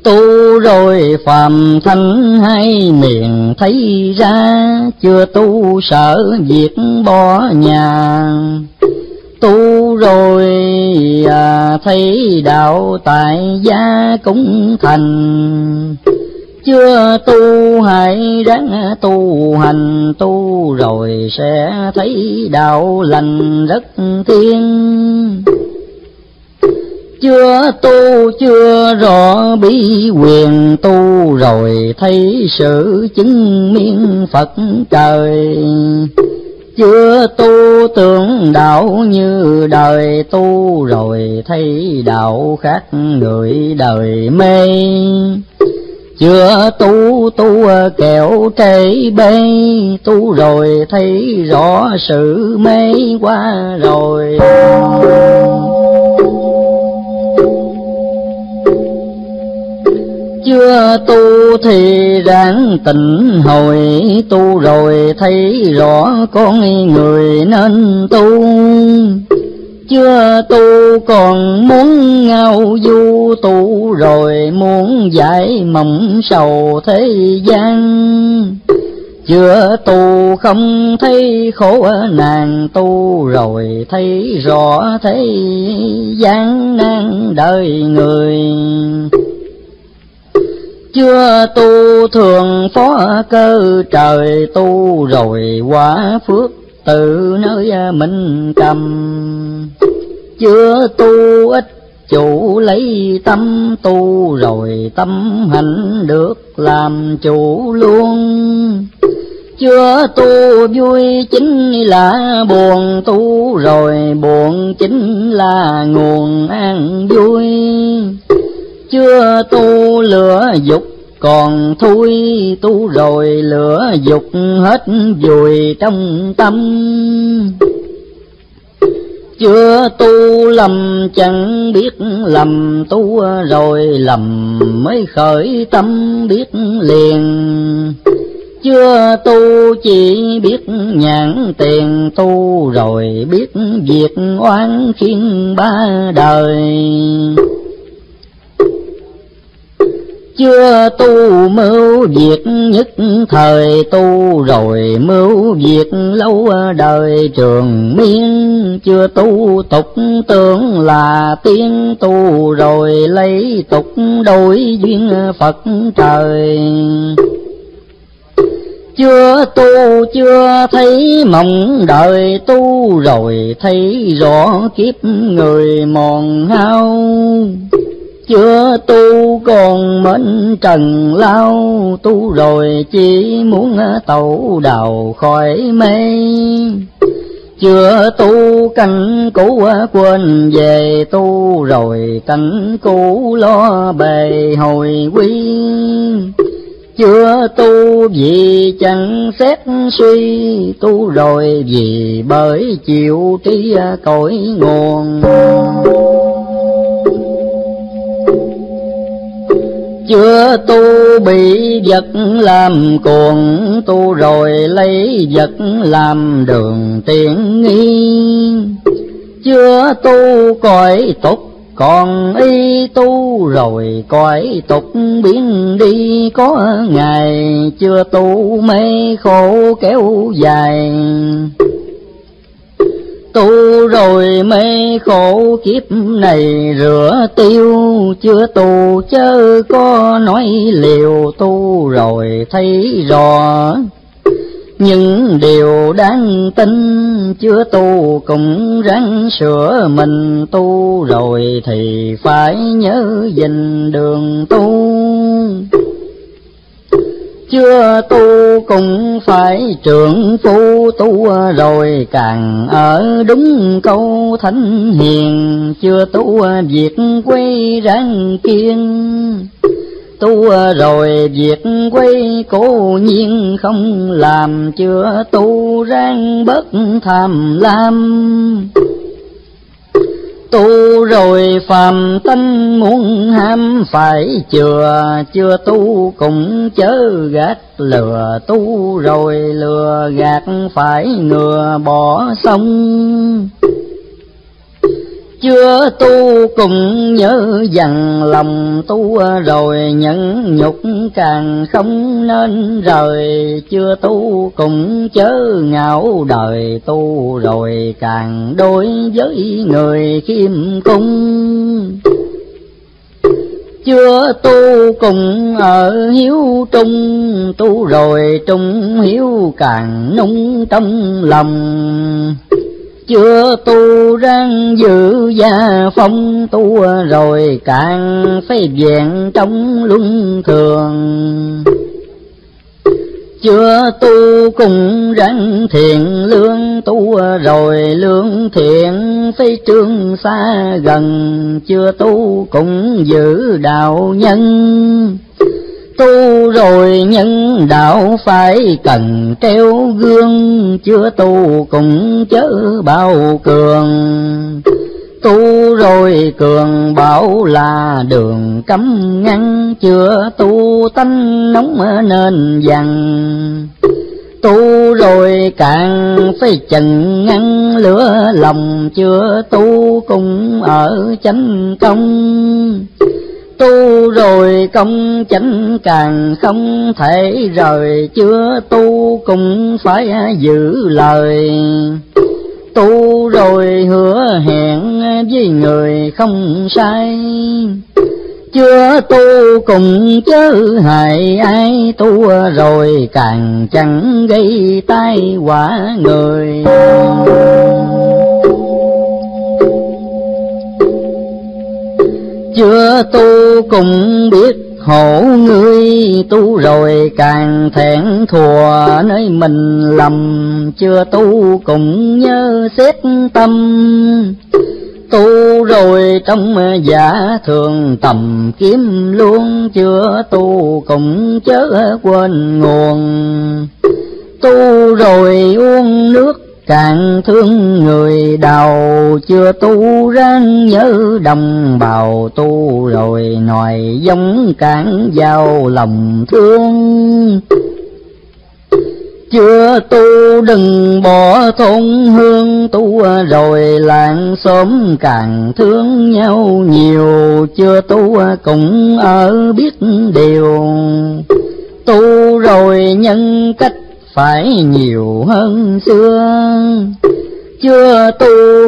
Tu rồi phàm thanh hai miền thấy ra, chưa tu sợ việc bỏ nhà. Tu rồi à, thấy đạo tại gia cũng thành. Chưa tu hãy ráng tu hành tu rồi sẽ thấy đạo lành rất thiên. Chưa tu chưa rõ bí quyền tu rồi thấy sự chứng miên phật trời chưa tu tưởng đạo như đời, tu rồi thấy đạo khác người đời mê. Chưa tu tu kẹo trễ bê, tu rồi thấy rõ sự mê qua rồi. Chưa tu thì ráng tỉnh hồi tu rồi thấy rõ con người nên tu. Chưa tu còn muốn ngao du tu rồi muốn giải mộng sầu thế gian. Chưa tu không thấy khổ nàng tu rồi thấy rõ thế gian nan đời người chưa tu thường phó cơ, trời tu rồi quả phước từ nơi mình cầm. Chưa tu ít chủ lấy tâm tu rồi tâm hạnh được làm chủ luôn. Chưa tu vui chính là buồn tu rồi buồn chính là nguồn an vui chưa tu lửa dục, còn thui tu rồi lửa dục hết vùi trong tâm. Chưa tu lầm chẳng biết lầm tu rồi lầm mới khởi tâm biết liền. Chưa tu chỉ biết nhãn tiền tu rồi biết việc oán khiến ba đời chưa tu mưu việc nhất thời tu rồi mưu việc lâu đời trường miên. Chưa tu tục tưởng là tiên tu rồi lấy tục đổi duyên phật trời. Chưa tu chưa thấy mộng đời tu rồi thấy rõ kiếp người mòn hao chưa tu còn mến trần lao, tu rồi chỉ muốn tẩu đào khỏi mê. Chưa tu cảnh cũ quên về tu rồi cảnh cũ lo bề hồi quy. Chưa tu vì chẳng xét suy, tu rồi vì bởi chịu trí cõi nguồn. Chưa tu bị vật làm cuồng, tu rồi lấy vật làm đường tiện nghi. Chưa tu cõi tục, còn y tu rồi cõi tục biến đi. Có ngày chưa tu, mê khổ kéo dài tu rồi mê khổ kiếp này rửa tiêu. Chưa tu chớ có nói liều tu rồi thấy rõ. Những điều đáng tin chưa tu cũng ráng sửa mình tu. Rồi thì phải nhớ dình đường tu chưa tu cũng phải trưởng phu tu à, rồi càng ở đúng câu thánh hiền. Chưa tu à, việc quay ráng kiên. Tu à, rồi việc quay cố nhiên không làm. Chưa tu ráng bất tham lam tu rồi phàm tâm muốn ham phải, chừa chưa tu cũng chớ gạt, lừa tu rồi lừa gạt phải ngừa bỏ xong chưa tu cùng nhớ dằn lòng tu rồi nhận nhục càng không nên rời. Chưa tu cùng chớ ngạo đời tu rồi càng đối với người khiêm cung. Chưa tu cùng ở hiếu trung, tu rồi trung hiếu càng nung trong lòng chưa tu răng giữ gia phong tu rồi càng phải vẹn trong luân thường. Chưa tu cùng răng thiện lương tu rồi lương thiện phải trương xa gần. Chưa tu cũng giữ đạo nhân tu rồi nhân đạo phải cần treo gương, chưa tu cũng chớ bao cường. Tu rồi cường bảo là đường cấm ngăn, chưa tu tánh nóng nên dằn tu rồi càng phải chừng ngăn, lửa lòng chưa tu cùng ở chánh công tu rồi công chánh càng không thể rời, chưa tu cũng phải giữ lời. Tu rồi hứa hẹn với người không sai, chưa tu cùng chớ hại ai. Tu rồi càng chẳng gây tai họa người. Tu cùng biết hổ ngươi tu rồi, càng thẹn thùa nơi mình lầm, chưa tu cùng nhớ xét tâm. Tu rồi trong giả thường tầm kiếm luôn, chưa tu cũng chớ quên nguồn. Tu rồi uống nước càng thương người đầu, chưa tu ráng nhớ đồng bào tu, rồi nòi giống cản vào lòng thương. Chưa tu đừng bỏ thôn hương tu rồi làng xóm càng thương nhau nhiều. Chưa tu cũng ở biết điều. Tu rồi nhân cách phải nhiều hơn xưa. Chưa tu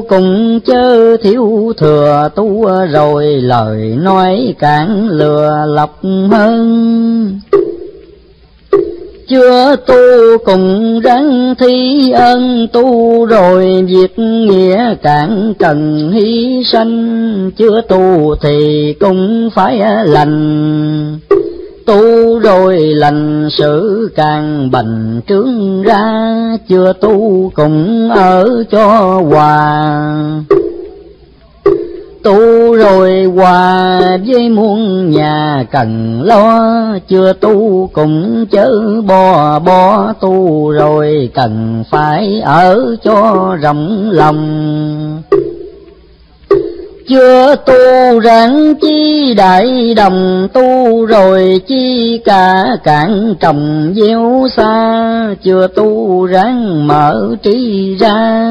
cùng chớ thiếu thừa, tu rồi lời nói càng lừa lọc hơn. Chưa tu cùng ráng thi ân, tu rồi việc nghĩa càng cần hy sinh chưa tu thì cũng phải lành tu rồi lành sự càng bành trướng ra, chưa tu cũng ở cho hòa. Tu rồi hòa với muôn nhà cần lo, chưa tu cũng chớ bo bo tu rồi cần phải ở cho rộng lòng chưa tu ráng chi đại đồng tu, rồi chi cả cạn trồng gieo xa chưa tu ráng mở trí ra.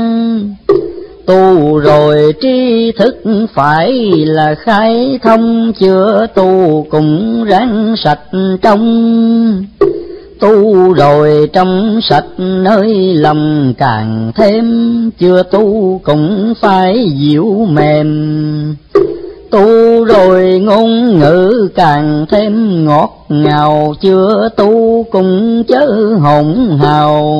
Tu rồi tri thức phải là khai thông, chưa tu cũng ráng sạch trong tu rồi trong sạch nơi lòng càng thêm, chưa tu cũng phải dịu mềm. Tu rồi ngôn ngữ càng thêm ngọt ngào, chưa tu cũng chớ hỗn hào.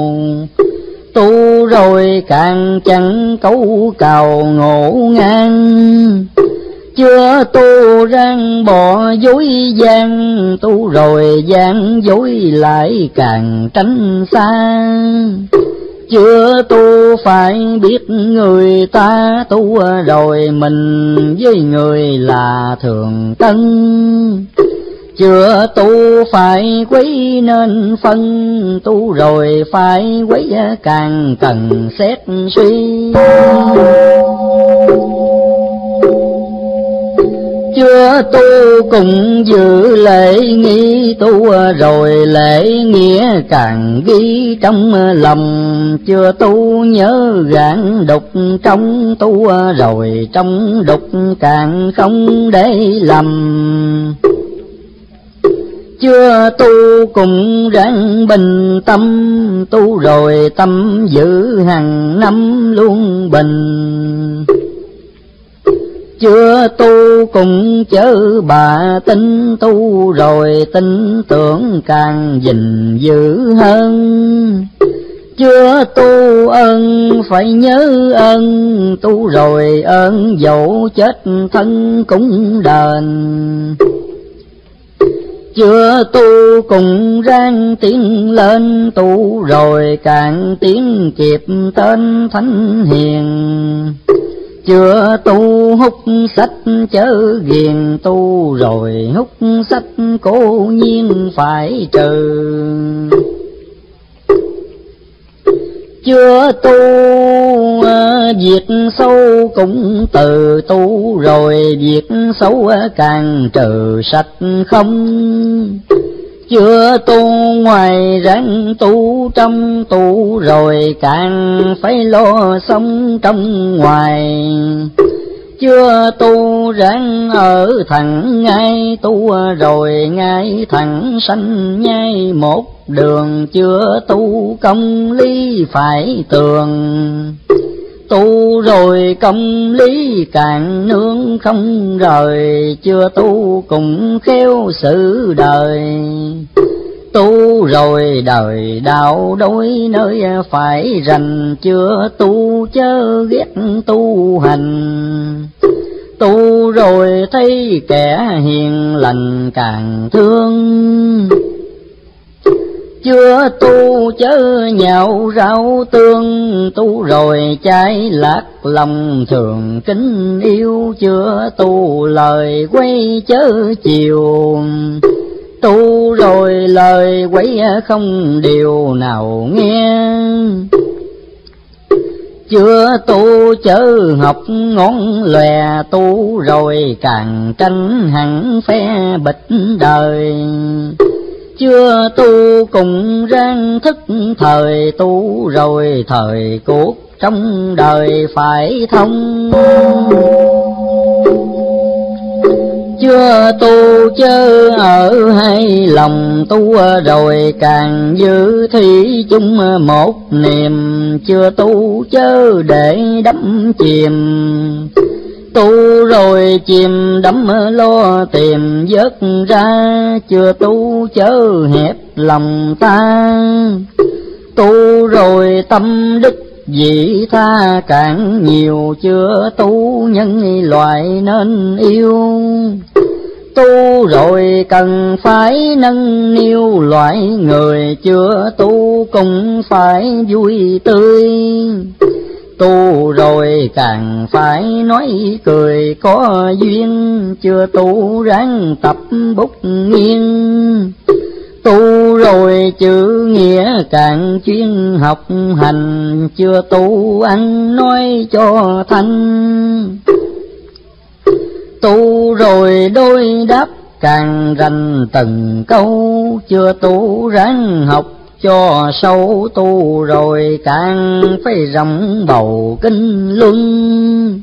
Tu rồi càng chẳng cấu cào ngộ ngang chưa tu răng bỏ dối gian, tu rồi gian dối lại càng tránh xa. Chưa tu phải biết người ta tu rồi mình với người là thường tân. Chưa tu phải quý nên phân, tu rồi phải quý càng cần xét suy tu cùng giữ lễ nghi tu, rồi lễ nghĩa càng ghi trong lòng. Chưa tu nhớ gạn đục trong tu, rồi trong đục càng không để lầm. Chưa tu cùng ráng bình tâm tu, rồi tâm giữ hàng năm luôn bình chưa tu cùng chớ bà tính tu, rồi tin tưởng càng gìn giữ hơn. Chưa tu ân phải nhớ ân tu, rồi ơn dẫu chết thân cũng đền. Chưa tu cùng rang tiến lên tu, rồi càng tiến kịp tên thánh hiền chưa tu hút sách, chớ ghiền tu, rồi hút sách cố nhiên phải trừ. Chưa tu ờ, việc xấu cũng từ tu, rồi việc xấu càng trừ sạch không chưa tu ngoài ráng tu, trong tu rồi càng phải lo sống trong ngoài. Chưa tu ráng ở thẳng ngay, tu rồi ngay thẳng sanh nhai một đường chưa tu công lý phải tường tu rồi công lý càng nương không rời, chưa tu cũng khéo sự đời. Tu rồi đời đạo đối nơi phải rành, chưa tu chớ ghét tu hành. Tu rồi thấy kẻ hiền lành càng thương chưa tu chớ nhạo rau tương tu, rồi trái lạc lòng thường kính yêu. Chưa tu lời quay chớ chiều. Tu rồi lời quấy không điều nào nghe. Chưa tu chớ học ngón lòe tu, rồi càng tranh hẳn phe bịch đời chưa tu cùng rang thức thời tu, rồi thời cuộc trong đời phải thông. Chưa tu chớ ở hay lòng tu, rồi càng giữ thủy chung một niềm. Chưa tu chớ để đắm chìm tu rồi chìm đắm lo, tìm vớt ra chưa tu chớ hẹp lòng ta. Tu rồi tâm đức Vị tha, càng nhiều chưa tu nhân loại nên yêu. Tu rồi cần phải nâng niu, loại người chưa tu cũng phải vui tươi. Tu rồi càng phải nói cười, có duyên Chưa tu ráng tập bút nghiêng. Tu rồi chữ nghĩa càng chuyên học hành, chưa tu ăn nói cho thanh. Tu rồi đôi đáp càng rành từng câu, chưa tu ráng học cho sâu tu rồi càng phải rộng bầu kinh luân.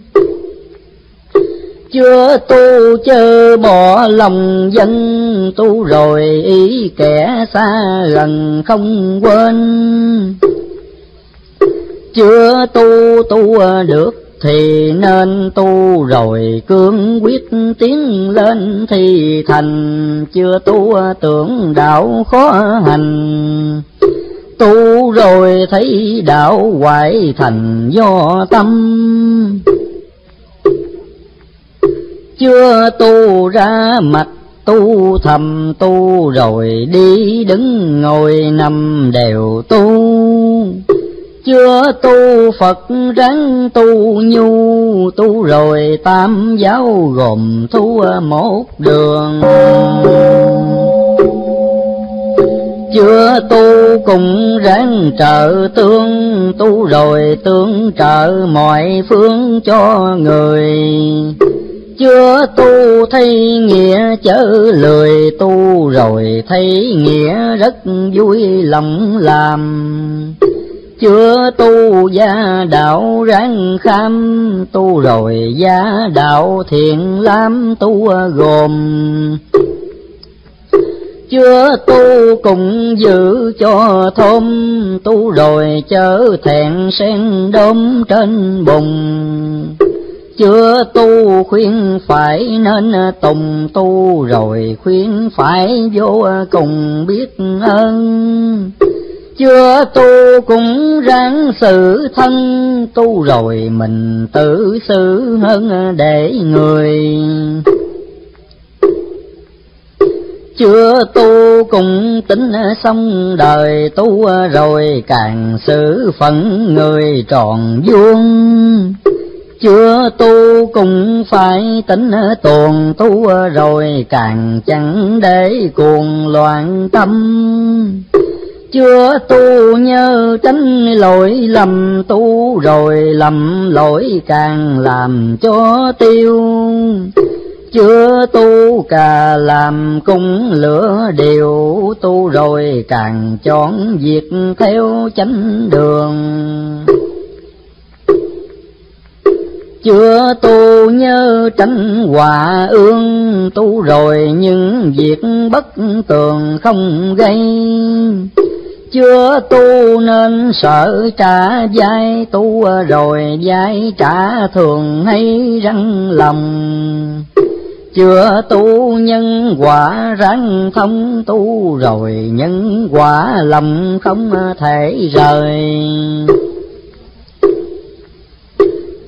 Chưa tu, chớ bỏ lòng dân tu rồi ý kẻ xa gần không quên. Chưa tu tu được thì nên tu rồi cương quyết tiến lên thì thành, chưa tu tưởng đạo khó hành. Tu rồi thấy đạo hoại thành do tâm. Chưa tu ra mặt tu thầm, tu rồi đi đứng ngồi nằm đều tu chưa tu Phật ráng tu nhu tu rồi tam giáo gồm thu một đường. Chưa tu cùng ráng trợ tương tu rồi tương trợ mọi phương cho người. Chưa tu thấy nghĩa chớ lười tu rồi thấy nghĩa rất vui lòng làm chưa tu gia đạo ráng kham tu rồi gia đạo thiện lam tu gồm. Chưa tu cùng giữ cho thôn tu rồi chớ thẹn sen đốm trên bùng chưa tu khuyên phải nên tùng tu, rồi khuyên phải vô cùng biết ơn chưa tu cũng ráng sự thân, tu rồi mình tự xử hơn để người. Chưa tu cùng tính xong đời, tu rồi càng xử phận người tròn vuông. Chưa tu cũng phải tính tuồn tu rồi càng chẳng để cuồng loạn tâm chưa tu nhớ tránh lỗi lầm, tu rồi lầm lỗi càng làm cho tiêu. Chưa tu cà làm cung lửa đều, tu rồi càng chọn việc theo chánh đường. Chưa tu nhớ tránh hòa ương, tu rồi những việc bất tường không gây chưa tu nên sợ trả dai tu rồi dai trả thường hay răng lòng. Chưa tu nhân quả ráng thông tu rồi nhân quả lầm không thể rời.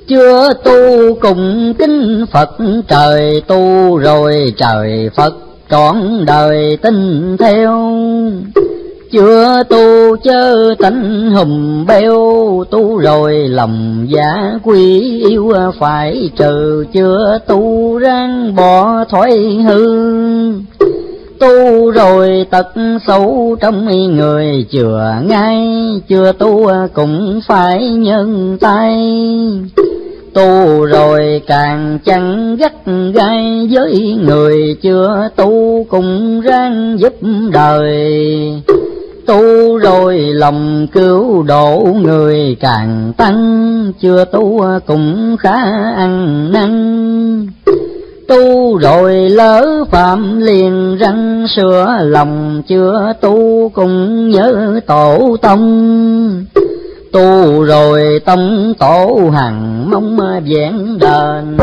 Chưa tu cùng kính Phật trời tu rồi trời Phật trọn đời tin theo chưa tu chớ tánh hùm beo, tu rồi lòng giả quy yêu phải trừ, chưa tu ráng bỏ thói hư. Tu rồi tật xấu trong người, chừa ngay, chưa tu cũng phải nhân tay. Tu rồi càng chẳng gắt gai với người, chưa tu cùng ráng giúp đời tu rồi lòng cứu độ người càng tăng, chưa tu cũng khá ăn năn. Tu rồi lỡ phạm liền răng, sửa lòng chưa tu cũng nhớ tổ tông. Tu rồi tông tổ hằng mong vẹn đền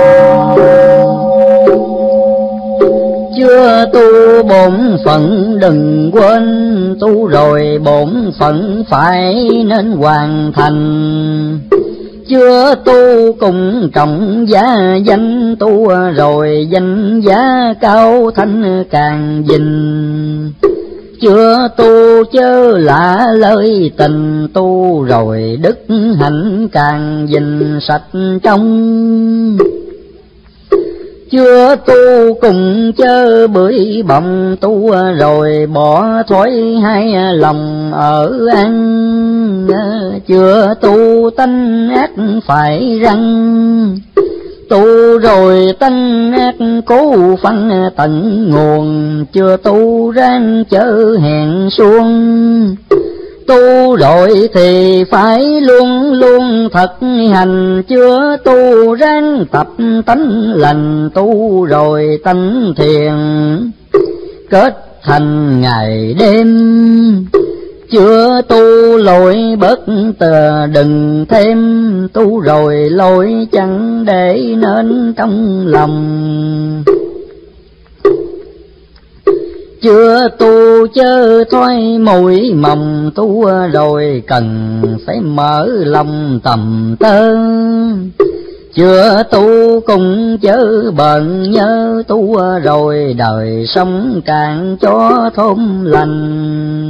chưa tu bổn phận, đừng quên tu rồi bổn phận phải nên hoàn thành. Chưa tu cùng trọng giá danh, tu rồi danh giá cao thanh càng dình. Chưa tu chớ lạ lời tình, tu rồi đức hạnh càng dình sạch trong chưa tu cùng chớ bưởi bồng tu rồi bỏ thói hai lòng ở ăn. Chưa tu tánh ác phải răng. Tu rồi tánh ác cố phân tận nguồn. Chưa tu răng chớ hẹn xuông tu rồi thì phải luôn luôn thật hành. Chưa tu ráng tập tánh lành, tu rồi tánh thiền. Kết thành ngày đêm. Chưa tu lỗi bớt tờ đừng thêm. Tu rồi lỗi chẳng để nên trong lòng chưa tu, chớ thoái mùi mầm tu rồi cần phải mở lòng tầm tơ. Chưa tu cùng chớ bận, nhớ tu rồi đời sống càng cho thôn lành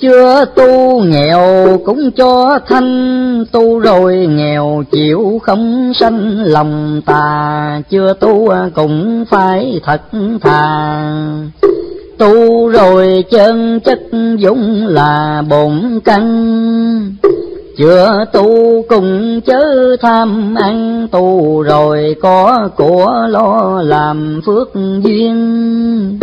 chưa tu nghèo cũng cho thanh, tu rồi nghèo chịu không sanh lòng tà. Chưa tu cũng phải thật thà. Tu rồi chân chất dũng là bổn căn. Chưa tu cùng chớ tham ăn, tu rồi có của lo làm phước duyên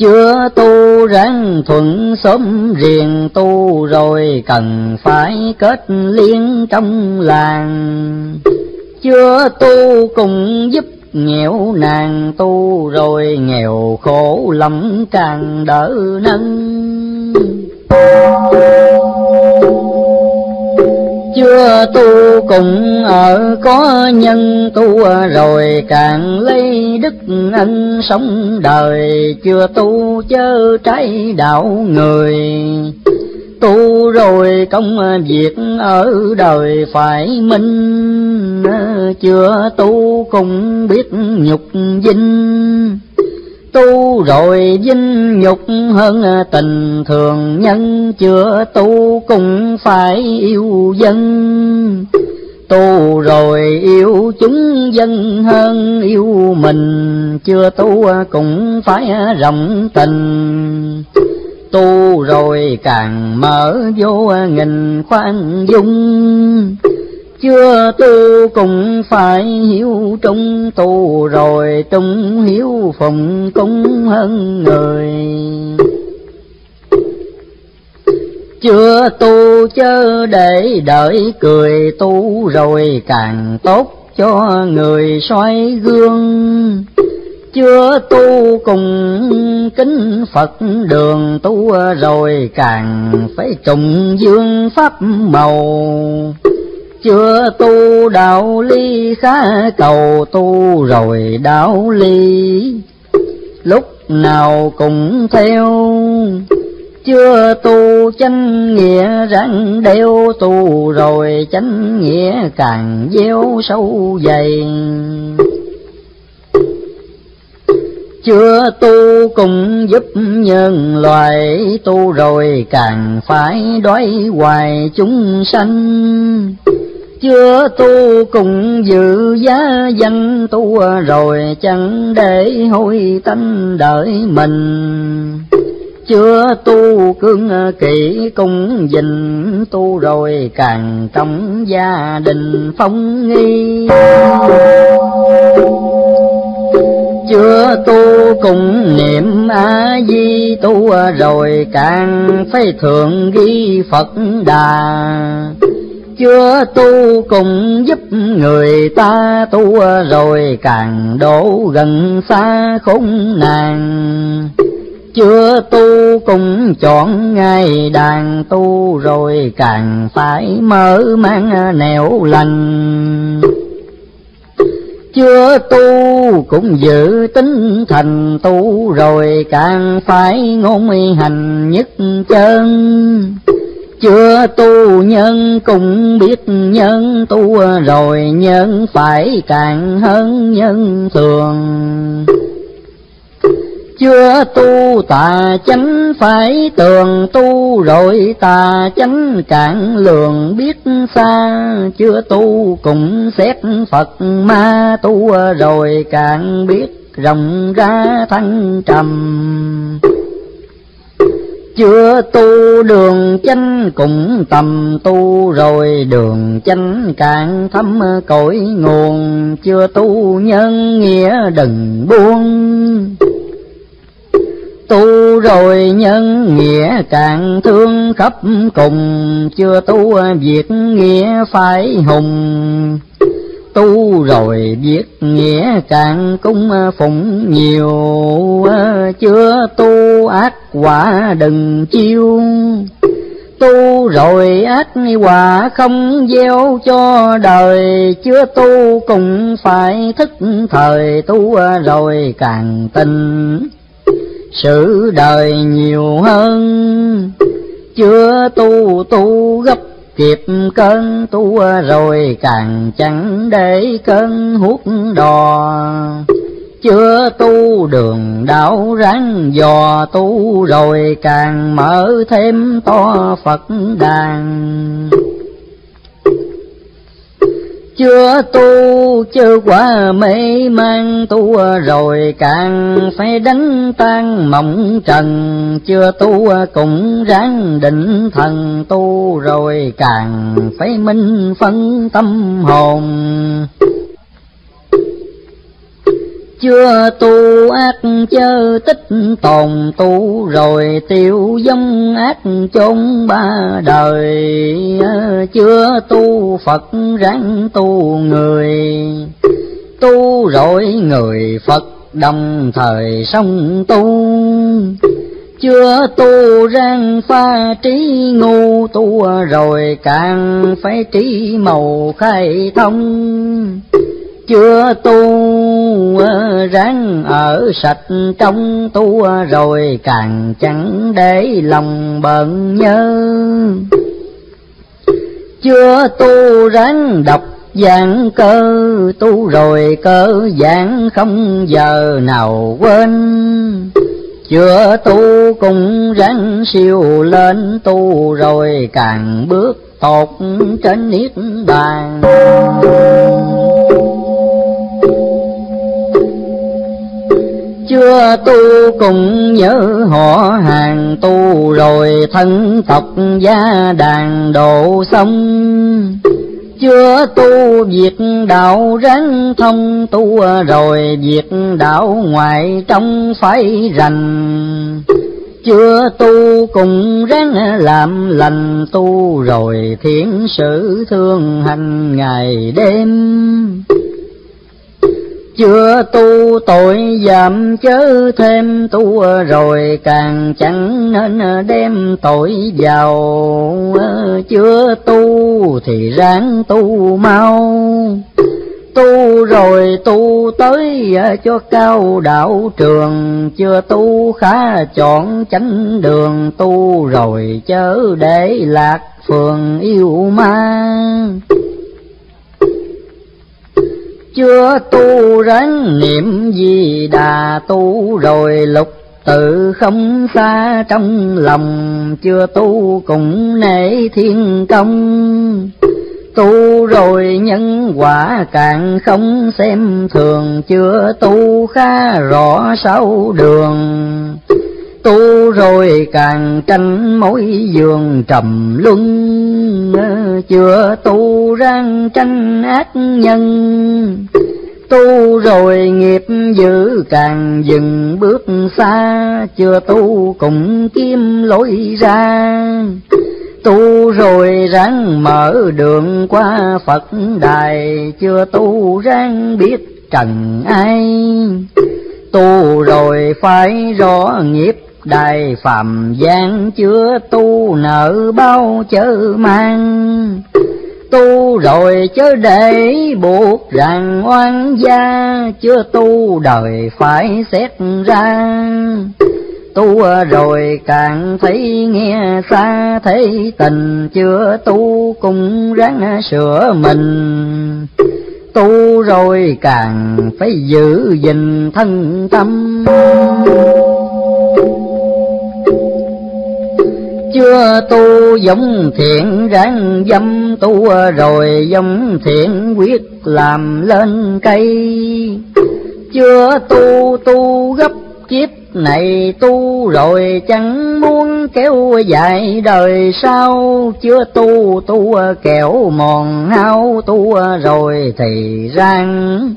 chưa tu ráng thuận sớm riêng tu rồi cần phải kết liên trong làng. Chưa tu cùng giúp nghèo nàng tu rồi nghèo khổ lắm càng đỡ nâng chưa tu cùng ở có nhân tu, rồi càng lấy đức ân sống đời. Chưa tu chớ trái đạo người. Tu rồi công việc ở đời phải minh. Chưa tu cùng biết nhục vinh tu rồi vinh nhục hơn tình thường nhân chưa tu cũng phải yêu dân. Tu rồi yêu chúng dân hơn yêu mình, chưa tu cũng phải rộng tình. Tu rồi càng mở vô nghìn khoan dung chưa tu cũng phải hiếu trung tu, rồi trung hiếu phụng cũng hơn người. Chưa tu chớ để đợi cười tu, rồi càng tốt cho người soi gương. Chưa tu cùng kính Phật đường tu, rồi càng phải trùng dương pháp màu chưa tu đạo ly khá cầu tu rồi đạo ly lúc nào cũng theo. Chưa tu chánh nghĩa ráng đeo tu rồi chánh nghĩa càng gieo sâu dày. Chưa tu cùng giúp nhân loại tu rồi càng phải đói hoài chúng sanh chưa tu cùng dự giá dân tu rồi chẳng để hôi tanh đợi mình. Chưa tu cương kỵ cùng dình tu rồi càng trong gia đình phong nghi. Chưa tu cùng niệm a di tu rồi càng phải thượng ghi phật đà chưa tu cùng giúp người ta tu rồi càng đổ gần xa khốn nạn. Chưa tu cũng chọn ngày đàn tu rồi càng phải mở mang nẻo lành. Chưa tu cũng giữ tính thành tu rồi càng phải ngôn hành nhất chân chưa tu nhân cũng biết nhân tu rồi nhân phải càng hơn nhân thường. Chưa tu tà chánh phải tường tu rồi tà chánh cạn lường biết xa. Chưa tu cũng xét phật ma tu rồi càng biết rộng ra thăng trầm chưa tu đường chánh cũng tầm tu, rồi đường chánh càng thấm cội nguồn. Chưa tu nhân nghĩa đừng buông. Tu rồi nhân nghĩa càng thương khắp cùng. Chưa tu việc nghĩa phải hùng tu rồi biết nghĩa càng cung phụng nhiều, chưa tu ác quả đừng chiêu. Tu rồi ác quả không gieo cho đời, chưa tu cũng phải thức thời tu rồi càng tin sự đời nhiều hơn, chưa tu tu gấp kịp cơn tu rồi càng chẳng để cơn hút đò. Chưa tu đường đạo ráng dò tu rồi càng mở thêm to phật đàn chưa tu chưa quá mê mang tu rồi càng phải đánh tan mộng trần. Chưa tu cũng ráng định thần, tu rồi càng phải minh phân tâm hồn chưa tu ác, chớ tích tồn tu, rồi tiêu giống ác chốn ba đời. Ờ, chưa tu phật, ráng tu người. Tu rồi người phật, đồng thời sống tu. Chưa tu rang pha trí ngu, tu rồi càng phải trí màu khai thông. Chưa tu ráng ở sạch trong tu rồi càng chẳng để lòng bận nhớ chưa tu ráng đọc giảng cơ, tu rồi cơ giảng không giờ nào quên. Chưa tu cũng ráng siêu lên tu rồi càng bước tột trên niết bàn. Chưa tu cùng nhớ họ hàng tu, rồi thân tộc gia đàn độ sông chưa tu việc đạo ráng thông tu, rồi việc đạo ngoài trong phải rành. Chưa tu cùng ráng làm lành tu, rồi thiện sự thương hành ngày đêm chưa tu tội giảm chớ thêm tu rồi càng chẳng nên đem tội vào. Chưa tu thì ráng tu mau. Tu rồi tu tới cho cao đạo trường. Chưa tu khá chọn chánh đường. Tu rồi chớ để lạc phường yêu ma chưa tu ráng niệm gì đà tu rồi lục tự không xa trong lòng, chưa tu cũng nể thiên công. Tu rồi nhân quả càng không xem thường, chưa tu khá rõ sáu đường tu rồi càng tranh mối giường trầm luân. Chưa tu răng tranh ác nhân. Tu rồi nghiệp dữ càng dừng bước xa. Chưa tu cùng kim lối ra. Tu rồi ráng mở đường qua phật đài. Chưa tu ráng biết trần ai. Tu rồi phải rõ nghiệp đại phàm gian chưa tu nợ bao chớ mang. Tu rồi chớ để buộc rằng oan gia chưa tu đời phải xét ra. Tu rồi càng thấy nghe xa, thấy tình chưa tu cùng ráng sửa mình. Tu rồi càng phải giữ gìn thân tâm. Chưa tu giống thiện, ráng dâm tu rồi giống thiện, quyết làm lên cây. Chưa tu tu gấp kiếp này tu rồi chẳng muốn kéo dài đời. Sau chưa tu tu kẻo mòn hao tu rồi thì rang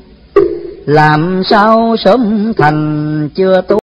làm sao sớm thành chưa tu?